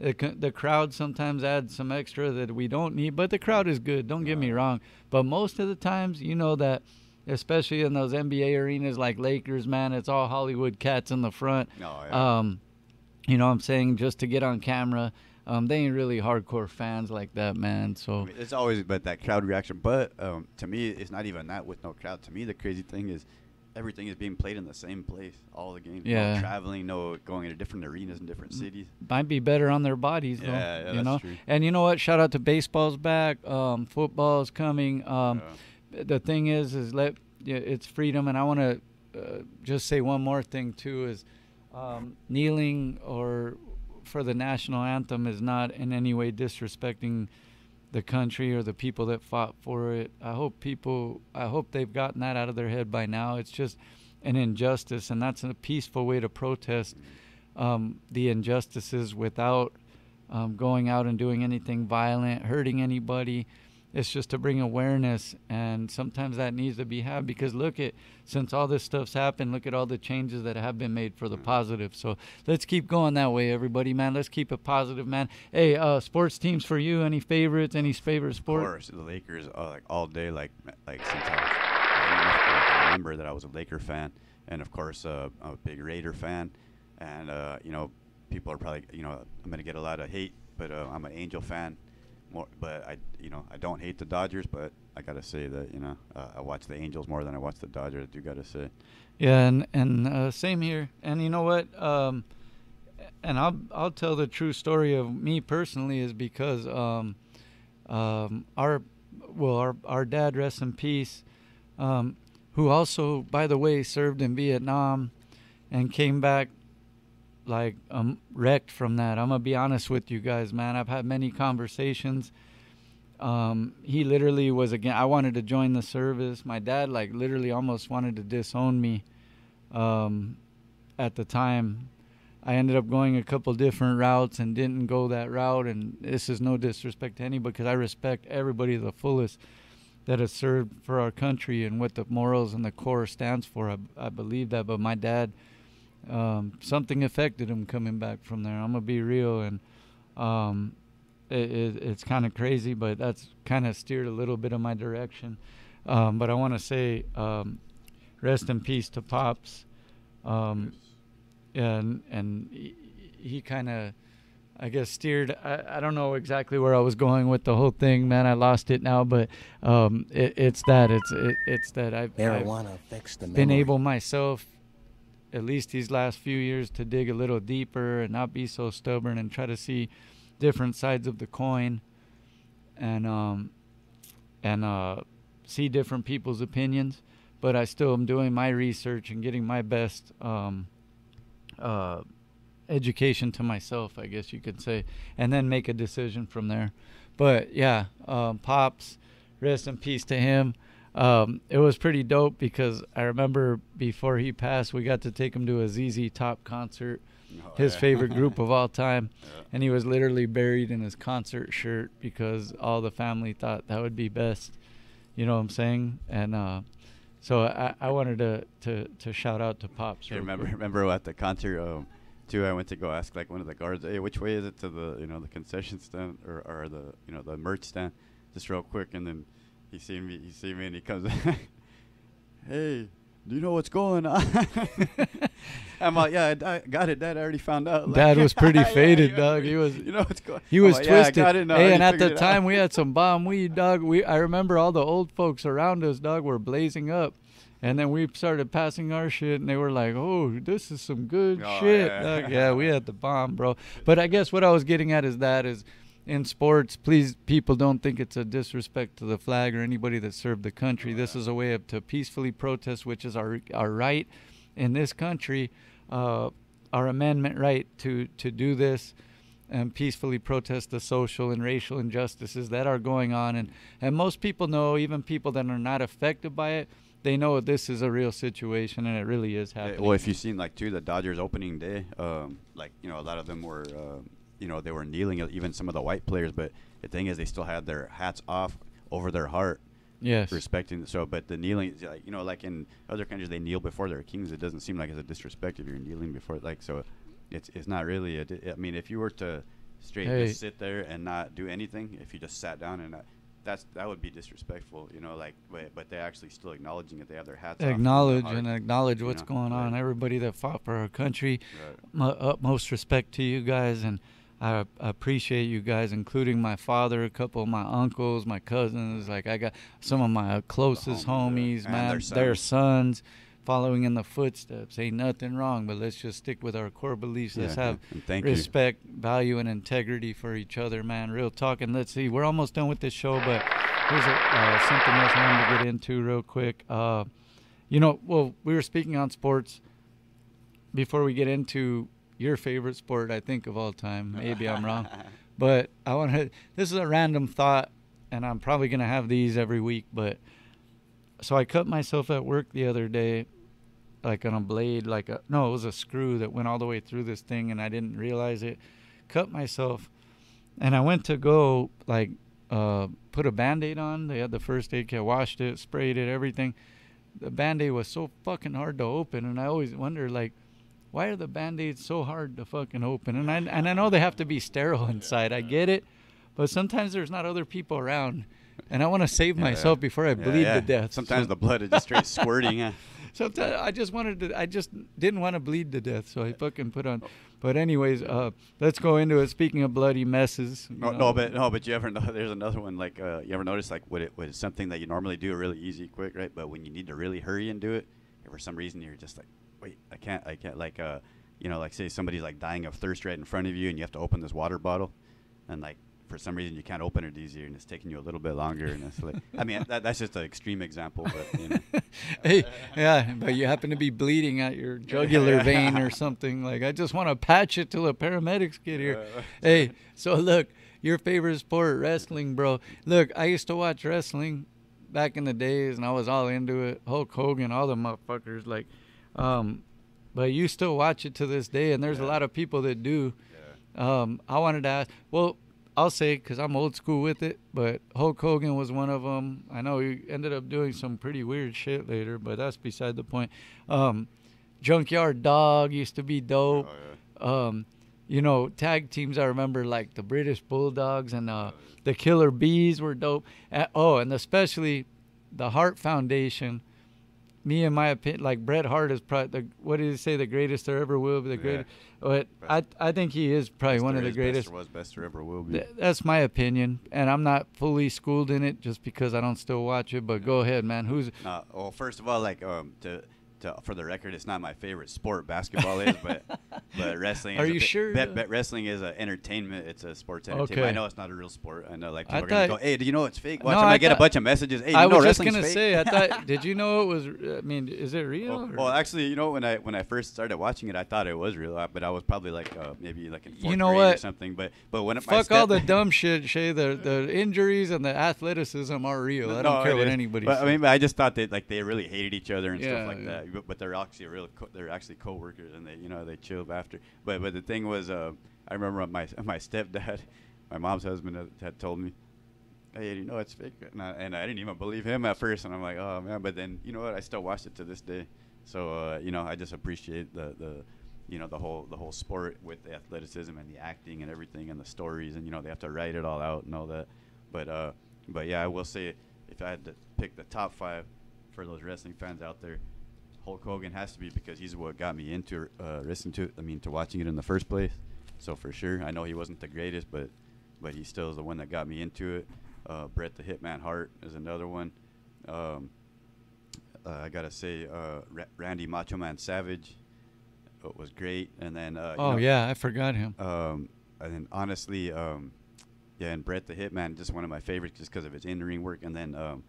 Speaker 1: The, co- the crowd sometimes adds some extra that we don't need, but the crowd is good. Don't get me wrong. But most of the times, you know that especially in those NBA arenas like Lakers, man, it's all Hollywood cats in the front.
Speaker 2: No, yeah.
Speaker 1: Um, you know what I'm saying? Just to get on camera. Um, they ain't really hardcore fans like that, man.
Speaker 2: I
Speaker 1: So
Speaker 2: mean, it's always but that crowd reaction. But um, to me, it's not even that with no crowd. To me, the crazy thing is everything is being played in the same place. All the games.
Speaker 1: Yeah.
Speaker 2: No traveling, no going to different arenas in different cities.
Speaker 1: might be better on their bodies, though.
Speaker 2: Yeah, yeah,
Speaker 1: you
Speaker 2: that's
Speaker 1: know.
Speaker 2: true.
Speaker 1: And you know what? Shout out to baseball's back. Um, football's coming. Um,
Speaker 2: Uh,
Speaker 1: the thing is, is let yeah, it's freedom, and I want to uh, just say one more thing too: is um, kneeling or for the national anthem is not in any way disrespecting the country or the people that fought for it. I hope people, I hope they've gotten that out of their head by now. It's just an injustice, and that's a peaceful way to protest um, the injustices without um, going out and doing anything violent, hurting anybody. It's just to bring awareness, and sometimes that needs to be had because look at since all this stuff's happened, look at all the changes that have been made for the positive. So let's keep going that way, everybody, man. Let's keep it positive, man. Hey, uh, sports teams for you? Any favorites? Any favorite
Speaker 2: sports.
Speaker 1: Of
Speaker 2: course, the Lakers, uh, like all day, like like since I was young enough to like, remember that I was a Laker fan, and of course uh, I'm a big Raider fan, and uh, you know people are probably you know I'm gonna get a lot of hate, but uh, I'm an Angel fan, more, but I you know I don't hate the Dodgers, but I gotta say that you know uh, I watch the Angels more than I watch the Dodgers. I do gotta say.
Speaker 1: Yeah, and and uh, same here. And you know what? Um, and I'll I'll tell the true story of me personally is because um, um, our well our our dad rest in peace, um, who also by the way served in Vietnam, and came back like um wrecked from that. I'm gonna be honest with you guys, man. I've had many conversations. Um, he literally was again. I wanted to join the service. My dad like literally almost wanted to disown me. Um, at the time, I ended up going a couple different routes and didn't go that route. And this is no disrespect to any because I respect everybody the fullest that has served for our country and what the morals and the core stands for. I, I believe that. But my dad, um, something affected him coming back from there. I'm gonna be real, and um, it, it, it's kind of crazy, but that's kind of steered a little bit of my direction. Um, but I want to say, um, rest in peace to Pops. Um, and and he, he kind of I guess steered I, I don't know exactly where I was going with the whole thing man I lost it now but um it, it's that it's it, it's that I've, I've
Speaker 3: affects the
Speaker 1: been able myself at least these last few years to dig a little deeper and not be so stubborn and try to see different sides of the coin and um and uh see different people's opinions. But I still am doing my research and getting my best um uh education to myself I guess you could say and then make a decision from there. But yeah um pops rest in peace to him um, it was pretty dope because I remember before he passed, we got to take him to a ZZ Top concert,
Speaker 2: Oh,
Speaker 1: his
Speaker 2: yeah.
Speaker 1: favorite group (laughs) of all time,
Speaker 2: Yeah.
Speaker 1: and he was literally buried in his concert shirt because all the family thought that would be best. You know what I'm saying? And uh, so I, I wanted to, to, to shout out to Pops.
Speaker 2: I remember
Speaker 1: quick.
Speaker 2: remember at the concert um, too. I went to go ask like one of the guards, "Hey, which way is it to the you know the concession stand or, or the you know the merch stand?" Just real quick, and then he seen me. He see me, and he comes. (laughs) hey, do you know what's going on? (laughs) I'm like, yeah, I, I got it. Dad, I already found out. Like,
Speaker 1: Dad was (laughs) pretty
Speaker 2: yeah,
Speaker 1: faded,
Speaker 2: he
Speaker 1: dog. He was-
Speaker 2: You know what's going.
Speaker 1: He was
Speaker 2: like, "Yeah, I
Speaker 1: twisted.
Speaker 2: got it.
Speaker 1: Hey, and at the
Speaker 2: figured out."
Speaker 1: time we had some bomb weed, dog. We I remember all the old folks around us, dog, were blazing up. And then we started passing our shit, and they were like, "Oh, this is some good
Speaker 2: Oh,
Speaker 1: shit."
Speaker 2: yeah.
Speaker 1: dog. yeah, we had the bomb, bro. But I guess what I was getting at is that is, in sports, please, people don't think it's a disrespect to the flag or anybody that served the country. This is a way of to peacefully protest, which is our our right in this country, uh, our amendment right to to do this and peacefully protest the social and racial injustices that are going on and and most people know even people that are not affected by it they know this is a real situation and it really is happening
Speaker 2: well, if you've seen like too the Dodgers opening day, um, like you know a lot of them were, um, you know, they were kneeling. Even some of the white players, but the thing is, they still had their hats off over their heart,
Speaker 1: yes
Speaker 2: respecting. So, but the kneeling, is like you know, like in other countries, they kneel before their kings. It doesn't seem like it's a disrespect if you're kneeling before, like so. It's it's not really. A, di- I mean, if you were to straight
Speaker 1: Hey.
Speaker 2: just sit there and not do anything, if you just sat down and not, that's that would be disrespectful, you know. Like, but, but they're actually still acknowledging it. They have their hats. off
Speaker 1: acknowledge and acknowledge
Speaker 2: you
Speaker 1: what's
Speaker 2: know,
Speaker 1: going on.
Speaker 2: right.
Speaker 1: Everybody that fought for our country,
Speaker 2: Right.
Speaker 1: my utmost respect to you guys, and I appreciate you guys, including my father, a couple of my uncles, my cousins. Like I got some of my closest
Speaker 2: homies,
Speaker 1: man.
Speaker 2: their
Speaker 1: their
Speaker 2: sons.
Speaker 1: following in the footsteps. Ain't nothing wrong, but let's just stick with our core beliefs. Let's
Speaker 2: Yeah,
Speaker 1: have respect, value, and integrity for each other, man. Real talk. And let's see, we're almost done with this show, but here's a, uh, something else I wanted to get into real quick. Uh, you know, well, we were speaking on sports before we get into your favorite sport, I think of all time. (laughs) Maybe I'm wrong, but I want to. This is a random thought, and I'm probably gonna have these every week. But so I cut myself at work the other day, like on a blade, like a no, it was a screw that went all the way through this thing, and I didn't realize it. Cut myself, and I went to go like uh, put a band-aid on. They had the first aid kit, washed it, sprayed it, everything. The band-aid was so fucking hard to open, and I always wonder like why are the band-aids so hard to fucking open? And I and I know they have to be sterile inside. I get it, but sometimes there's not other people around, and I want to save
Speaker 2: Yeah,
Speaker 1: myself before I bleed to death.
Speaker 2: Sometimes
Speaker 1: So-
Speaker 2: the blood is just straight (laughs) squirting. Yeah.
Speaker 1: Sometimes I just wanted to. I just didn't want to bleed to death, so I fucking put on. But anyways, uh, let's go into it. Speaking of bloody messes,
Speaker 2: No,
Speaker 1: know,
Speaker 2: no, but no, but you ever know? (laughs) There's another one. Like, uh, you ever notice like what it was something that you normally do really easy, quick, right? But when you need to really hurry and do it, if for some reason you're just like, wait, I can't, I can't. Like, uh, you know, like say somebody's like dying of thirst right in front of you, and you have to open this water bottle, and like for some reason you can't open it easier, and it's taking you a little bit longer, and it's like, I mean, that, that's just an extreme example, but you know. (laughs)
Speaker 1: hey, yeah, but you happen to be bleeding at your jugular (laughs) vein or something. Like, I just want to patch it till the paramedics get here. (laughs) hey, so look, your favorite sport, wrestling, bro. Look, I used to watch wrestling back in the days, and I was all into it. Hulk Hogan, all the motherfuckers, like, um, but you still watch it to this day, and there's a lot of people that do. Um, I wanted to ask, well, I'll say because I'm old school with it, but Hulk Hogan was one of them. I know he ended up doing some pretty weird shit later, but that's beside the point. Um, Junkyard Dog used to be dope.
Speaker 2: Oh,
Speaker 1: Um, you know, tag teams I remember like the British Bulldogs and uh, the Killer Bees were dope. Uh, oh, and especially the Hart Foundation. Me in my opinion, like Bret Hart is probably the what did he say the greatest there ever will be the
Speaker 2: Yeah.
Speaker 1: greatest. But I I think he is probably
Speaker 2: Best
Speaker 1: one of the greatest.
Speaker 2: Best was, best there ever will be.
Speaker 1: Th- that's my opinion, and I'm not fully schooled in it just because I don't still watch it. But go ahead, man. Who's
Speaker 2: Uh, well, first of all, like um, to, to for the record, it's not my favorite sport. Basketball is, but (laughs) but wrestling.
Speaker 1: Are
Speaker 2: is
Speaker 1: you
Speaker 2: bit-
Speaker 1: sure?
Speaker 2: Bet, bet wrestling is an entertainment. It's a sports entertainment.
Speaker 1: Okay.
Speaker 2: I know it's not a real sport. I know like
Speaker 1: I
Speaker 2: people are gonna go, "Hey, do you know it's fake?" Watch
Speaker 1: No, I
Speaker 2: I, get a bunch of messages. Hey, you
Speaker 1: I
Speaker 2: know
Speaker 1: was just gonna
Speaker 2: fake?"
Speaker 1: say. I thought. (laughs) did you know it was? I mean, is it real?
Speaker 2: Well, well, actually, you know, when I when I first started watching it, I thought it was real, uh, but I was probably like uh, maybe like in fourth
Speaker 1: You know
Speaker 2: grade or
Speaker 1: what?
Speaker 2: something. But but when
Speaker 1: Fuck all the (laughs) dumb shit, Shaye. The the injuries and the athleticism are real. I don't care
Speaker 2: it
Speaker 1: what
Speaker 2: is.
Speaker 1: anybody
Speaker 2: But,
Speaker 1: says.
Speaker 2: I mean, I just thought that like they really hated each other and
Speaker 1: Yeah,
Speaker 2: stuff like
Speaker 1: yeah.
Speaker 2: that. But, but they're actually real. Co- they're actually coworkers, and they you know they chill after. But but the thing was, uh, I remember my my stepdad, (laughs) my mom's husband had, told me, "Hey, you know it's fake," and I, and I didn't even believe him at first, and I'm like, "Oh man!" But then you know what? I still watch it to this day. So uh, you know, I just appreciate the the. You know the whole the whole sport with the athleticism and the acting and everything and the stories and you know they have to write it all out and all that, but uh, but yeah I will say if I had to pick the top five for those wrestling fans out there, Hulk Hogan has to be because he's what got me into uh, listening to it. I mean, to watching it in the first place. So for sure, I know he wasn't the greatest, but but he still is the one that got me into it. Uh, Bret the Hitman Hart is another one. Um, uh, I gotta say, uh, Ra- Randy Macho Man Savage uh, was great, and then uh,
Speaker 1: oh
Speaker 2: know,
Speaker 1: yeah, I forgot him.
Speaker 2: um, and then honestly, um, yeah, and Bret the Hitman, just one of my favorites, just because of his in-ring work. And then, um,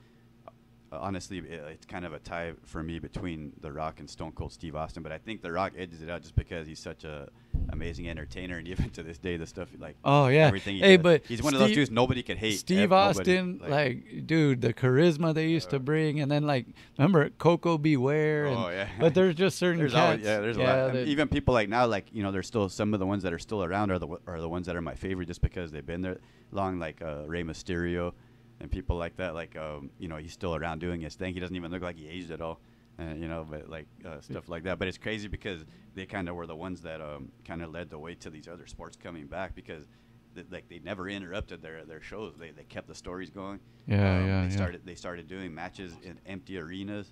Speaker 2: honestly, it, it's kind of a tie for me between The Rock and Stone Cold Steve Austin. But I think The Rock edges it out just because he's such a amazing entertainer, and (laughs) even to this day, the stuff like
Speaker 1: Oh yeah.
Speaker 2: everything. He
Speaker 1: hey,
Speaker 2: does.
Speaker 1: but
Speaker 2: he's one of those dudes nobody could hate.
Speaker 1: Steve
Speaker 2: Ev- nobody.
Speaker 1: Austin, like, dude, the charisma they used to bring, and then like, remember Koko B. Ware? And,
Speaker 2: Oh, yeah.
Speaker 1: But there's just certain
Speaker 2: There's
Speaker 1: cats.
Speaker 2: always, yeah, there's a lot. I mean, even people like now, like you know, there's still some of the ones that are still around are the are the ones that are my favorite just because they've been there long, like uh, Rey Mysterio, and people like that. Like um, you know, he's still around doing his thing. He doesn't even look like he aged at all. Uh, you know, but like uh, stuff like that. But it's crazy because they kind of were the ones that um, kind of led the way to these other sports coming back because th- like they never interrupted their their shows. They they kept the stories going.
Speaker 1: Yeah,
Speaker 2: Um,
Speaker 1: yeah,
Speaker 2: They
Speaker 1: yeah.
Speaker 2: started they started doing matches in empty arenas.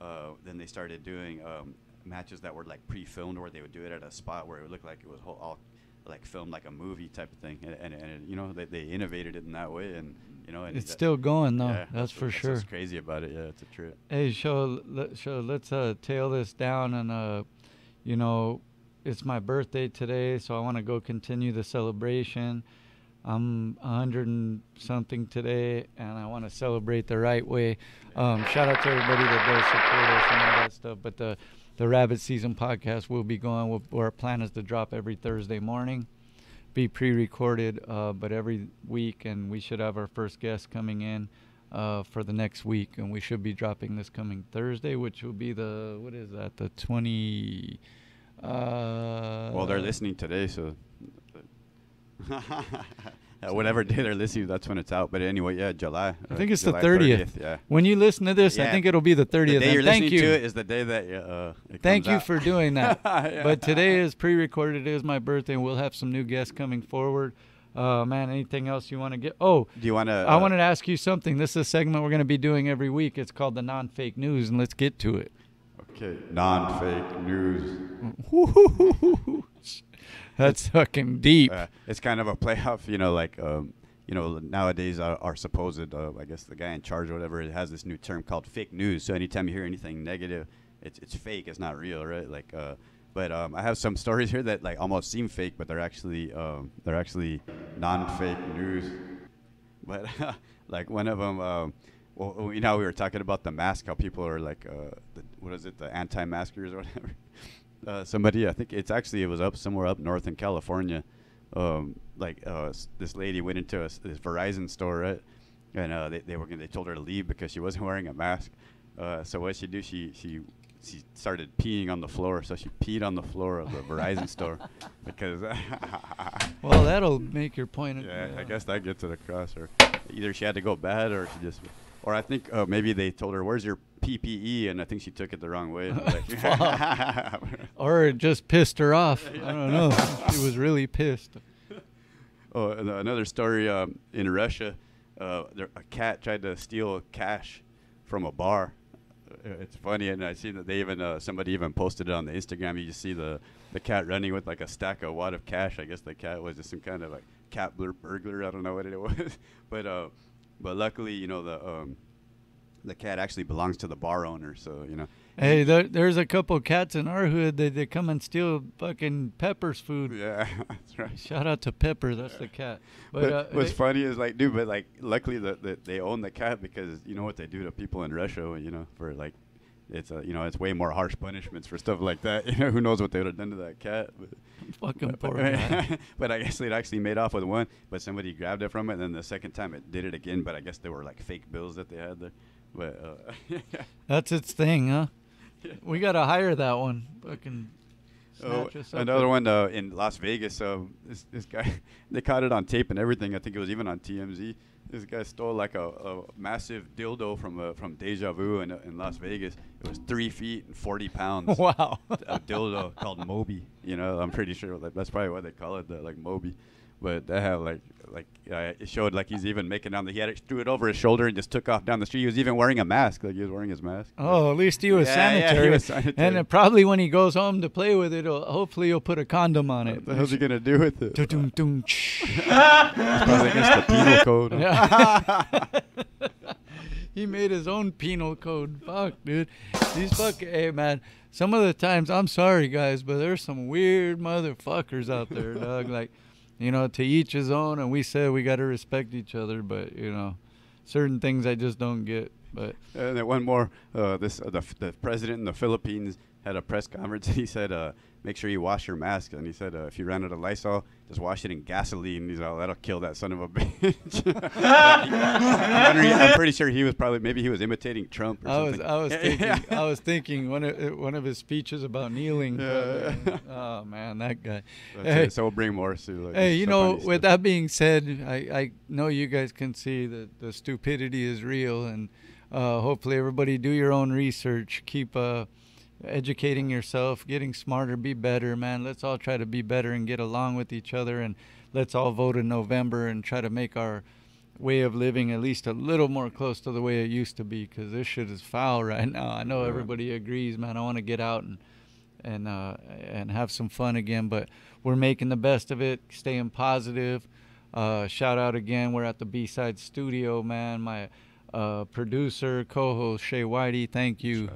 Speaker 2: Uh, then they started doing um, matches that were like pre-filmed, where they would do it at a spot where it would look like it was whole, all like filmed like a movie type of thing. And and, and it, you know they, they innovated it in that way, and you know
Speaker 1: It's still going though.
Speaker 2: yeah,
Speaker 1: that's for
Speaker 2: what-
Speaker 1: sure.
Speaker 2: What's crazy about it, yeah, it's a trip.
Speaker 1: Hey, show, let, show. Let's uh, tail this down, and uh, you know, it's my birthday today, so I want to go continue the celebration. I'm a hundred and something today, and I want to celebrate the right way. Um, shout out to everybody that does support us and all that stuff. But the the Rabbit Season podcast will be going. We'll, our plan is to drop every Thursday morning, be pre-recorded, uh, but every week, and we should have our first guest coming in uh, for the next week, and we should be dropping this coming Thursday, which will be the what is that? The twenty. Uh,
Speaker 2: well, they're listening today, so (laughs) Uh, whatever day they're listening, that's when it's out. But anyway, yeah, July.
Speaker 1: I
Speaker 2: uh,
Speaker 1: think it's
Speaker 2: July
Speaker 1: the 30th.
Speaker 2: Yeah.
Speaker 1: When you listen to this, I think it'll be the
Speaker 2: The
Speaker 1: 30th.
Speaker 2: day you're
Speaker 1: thank
Speaker 2: listening
Speaker 1: you.
Speaker 2: to it is the day that uh,
Speaker 1: Thank you
Speaker 2: out.
Speaker 1: for doing that. (laughs)
Speaker 2: Yeah.
Speaker 1: But today is pre-recorded. It is my birthday, and we'll have some new guests coming forward. Uh, man, anything else you want to get? Oh,
Speaker 2: Do you want to?
Speaker 1: I wanted to ask you something. This is a segment we're going to be doing every week. It's called the non-fake news, and let's get to it.
Speaker 2: Okay, non-fake news. (laughs)
Speaker 1: That's fucking deep.
Speaker 2: Uh, it's kind of a playoff, you know, like um, you know, nowadays our, our supposed, uh, I guess the guy in charge or whatever, it has this new term called fake news. So anytime you hear anything negative, it's it's fake. It's not real, right? Like, uh, but um, I have some (laughs) stories here that like almost seem fake, but they're actually um, they're actually non-fake news. But (laughs) like one of them, um, well, you know, we were talking about the mask, how people are like, uh, the, what is it, the anti-maskers or whatever. Uh, somebody, I think it's actually it was up somewhere up north in California. Um, like uh, s- this lady went into a s this Verizon store, right? And uh, they, they were gonna, they told her to leave because she wasn't (laughs) wearing a mask. Uh, so what she do? She she she started peeing on the floor. So she peed on the floor of the Verizon store (laughs) because. (laughs)
Speaker 1: Well, that'll make your point.
Speaker 2: Yeah, I guess that gets it across. Or either she had to go bad, or she just, or I think uh, maybe they told her, "Where's your PPE?" And I think she took it the wrong way. Like, (laughs) (laughs) (laughs)
Speaker 1: Or it just pissed her off. I don't know. she was really pissed.
Speaker 2: oh, and another story um, in Russia, uh, there, a cat tried to steal cash from a bar. Uh, It's funny, and I see that they even uh, somebody even posted it on the Instagram. You just see the the cat running with like a stack of wad of cash. I guess the cat was just some kind of like cat burglar. I don't know what it was, but uh, but luckily, you know the um, the cat actually belongs to the bar owner. So you know.
Speaker 1: Hey, there, there's a couple cats in our hood that they come and steal fucking Pepper's food.
Speaker 2: Yeah, (laughs) that's right.
Speaker 1: Shout out to Pepper, that's the cat. But,
Speaker 2: But
Speaker 1: uh,
Speaker 2: what's
Speaker 1: they-
Speaker 2: funny is like, dude, but like, luckily that the, they own the cat because you know what they do to people in Russia, you know, for like, it's a, you know, it's way more harsh punishments for stuff like that. (laughs) You know, who knows what they would have done to that cat? But, (laughs)
Speaker 1: fucking
Speaker 2: but,
Speaker 1: poor guy. (laughs)
Speaker 2: but I guess they'd actually made off with one, but somebody grabbed it from it, and then the second time it did it again. But I guess they were like fake bills that they had there. But uh,
Speaker 1: That's its thing, huh? We gotta hire that one. Fucking
Speaker 2: Oh,
Speaker 1: snatch us up
Speaker 2: another one uh, in Las Vegas. So this this guy, (laughs) they caught it on tape and everything. I think it was even on TMZ. This guy stole like a, a massive dildo from uh, from Deja Vu in, uh, in Las Vegas. It was three feet and forty pounds. (laughs)
Speaker 1: Wow.
Speaker 2: a dildo called Moby. You know, I'm pretty sure that's probably why they call it that, like Moby. But they have like like uh, it showed like he's even making down the he had it threw it over his shoulder and just took off down the street. He was even wearing a mask, like he was wearing his mask.
Speaker 1: Oh, at least he was
Speaker 2: Yeah, yeah, he
Speaker 1: sanitary.
Speaker 2: was (laughs) sanitary.
Speaker 1: And uh, probably when he goes home to play with it, hopefully he'll put a condom on it.
Speaker 2: What the hell's he gonna do with it?
Speaker 1: Dun, dun, (laughs) tsh.
Speaker 2: Probably against the penal code. (laughs)
Speaker 1: Yeah. he made his own penal code. Fuck, dude. These fuck. Hey, man. Some of the times, I'm sorry, guys, but there's some weird motherfuckers out there, dog. Like, you know, to each his own. And we said we got to respect each other, but you know, certain things I just don't get. But
Speaker 2: And then one more. Uh, this uh, the, the president in the Philippines had a press conference. (laughs) He said, uh, "Make sure you wash your mask." And he said, uh, "If you ran out of Lysol, just wash it in gasoline." He's like, "That'll kill that son of a bitch." (laughs) I'm, pretty sure he was probably maybe he was imitating Trump. Or
Speaker 1: I was. I was (laughs) thinking. I was thinking one of uh, one of his speeches about kneeling.
Speaker 2: Yeah.
Speaker 1: oh man, that guy. Hey.
Speaker 2: So we'll bring more to. Like,
Speaker 1: Hey, you
Speaker 2: so
Speaker 1: know, with
Speaker 2: stuff.
Speaker 1: that being said, I, I know you guys can see that the stupidity is real, and uh, hopefully everybody do your own research. Keep uh, educating yourself, getting smarter, be better, man. Let's all try to be better and get along with each other, and let's all vote in November and try to make our way of living at least a little more close to the way it used to be. Because this shit is foul (laughs) right now. I know everybody agrees, man. I want to get out and and uh, and have some fun again, but we're making the best of it, staying positive. Uh, shout out again, we're at the B Side Studio, man. My uh, producer, co-host Shaye Whitey, thank you.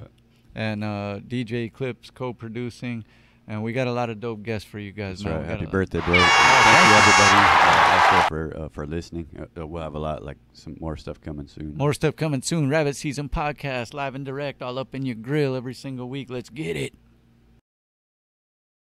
Speaker 1: And uh, DJ Clips co-producing, and we got a lot of dope guests for you guys,
Speaker 2: right. Happy birthday, bro. Thank you, everybody, uh, also for uh, for listening. Uh, uh, we'll have a lot, like some more stuff coming soon.
Speaker 1: More stuff coming soon. Rabbit Season podcast, live and direct, all up in your grill every single week. Let's get it.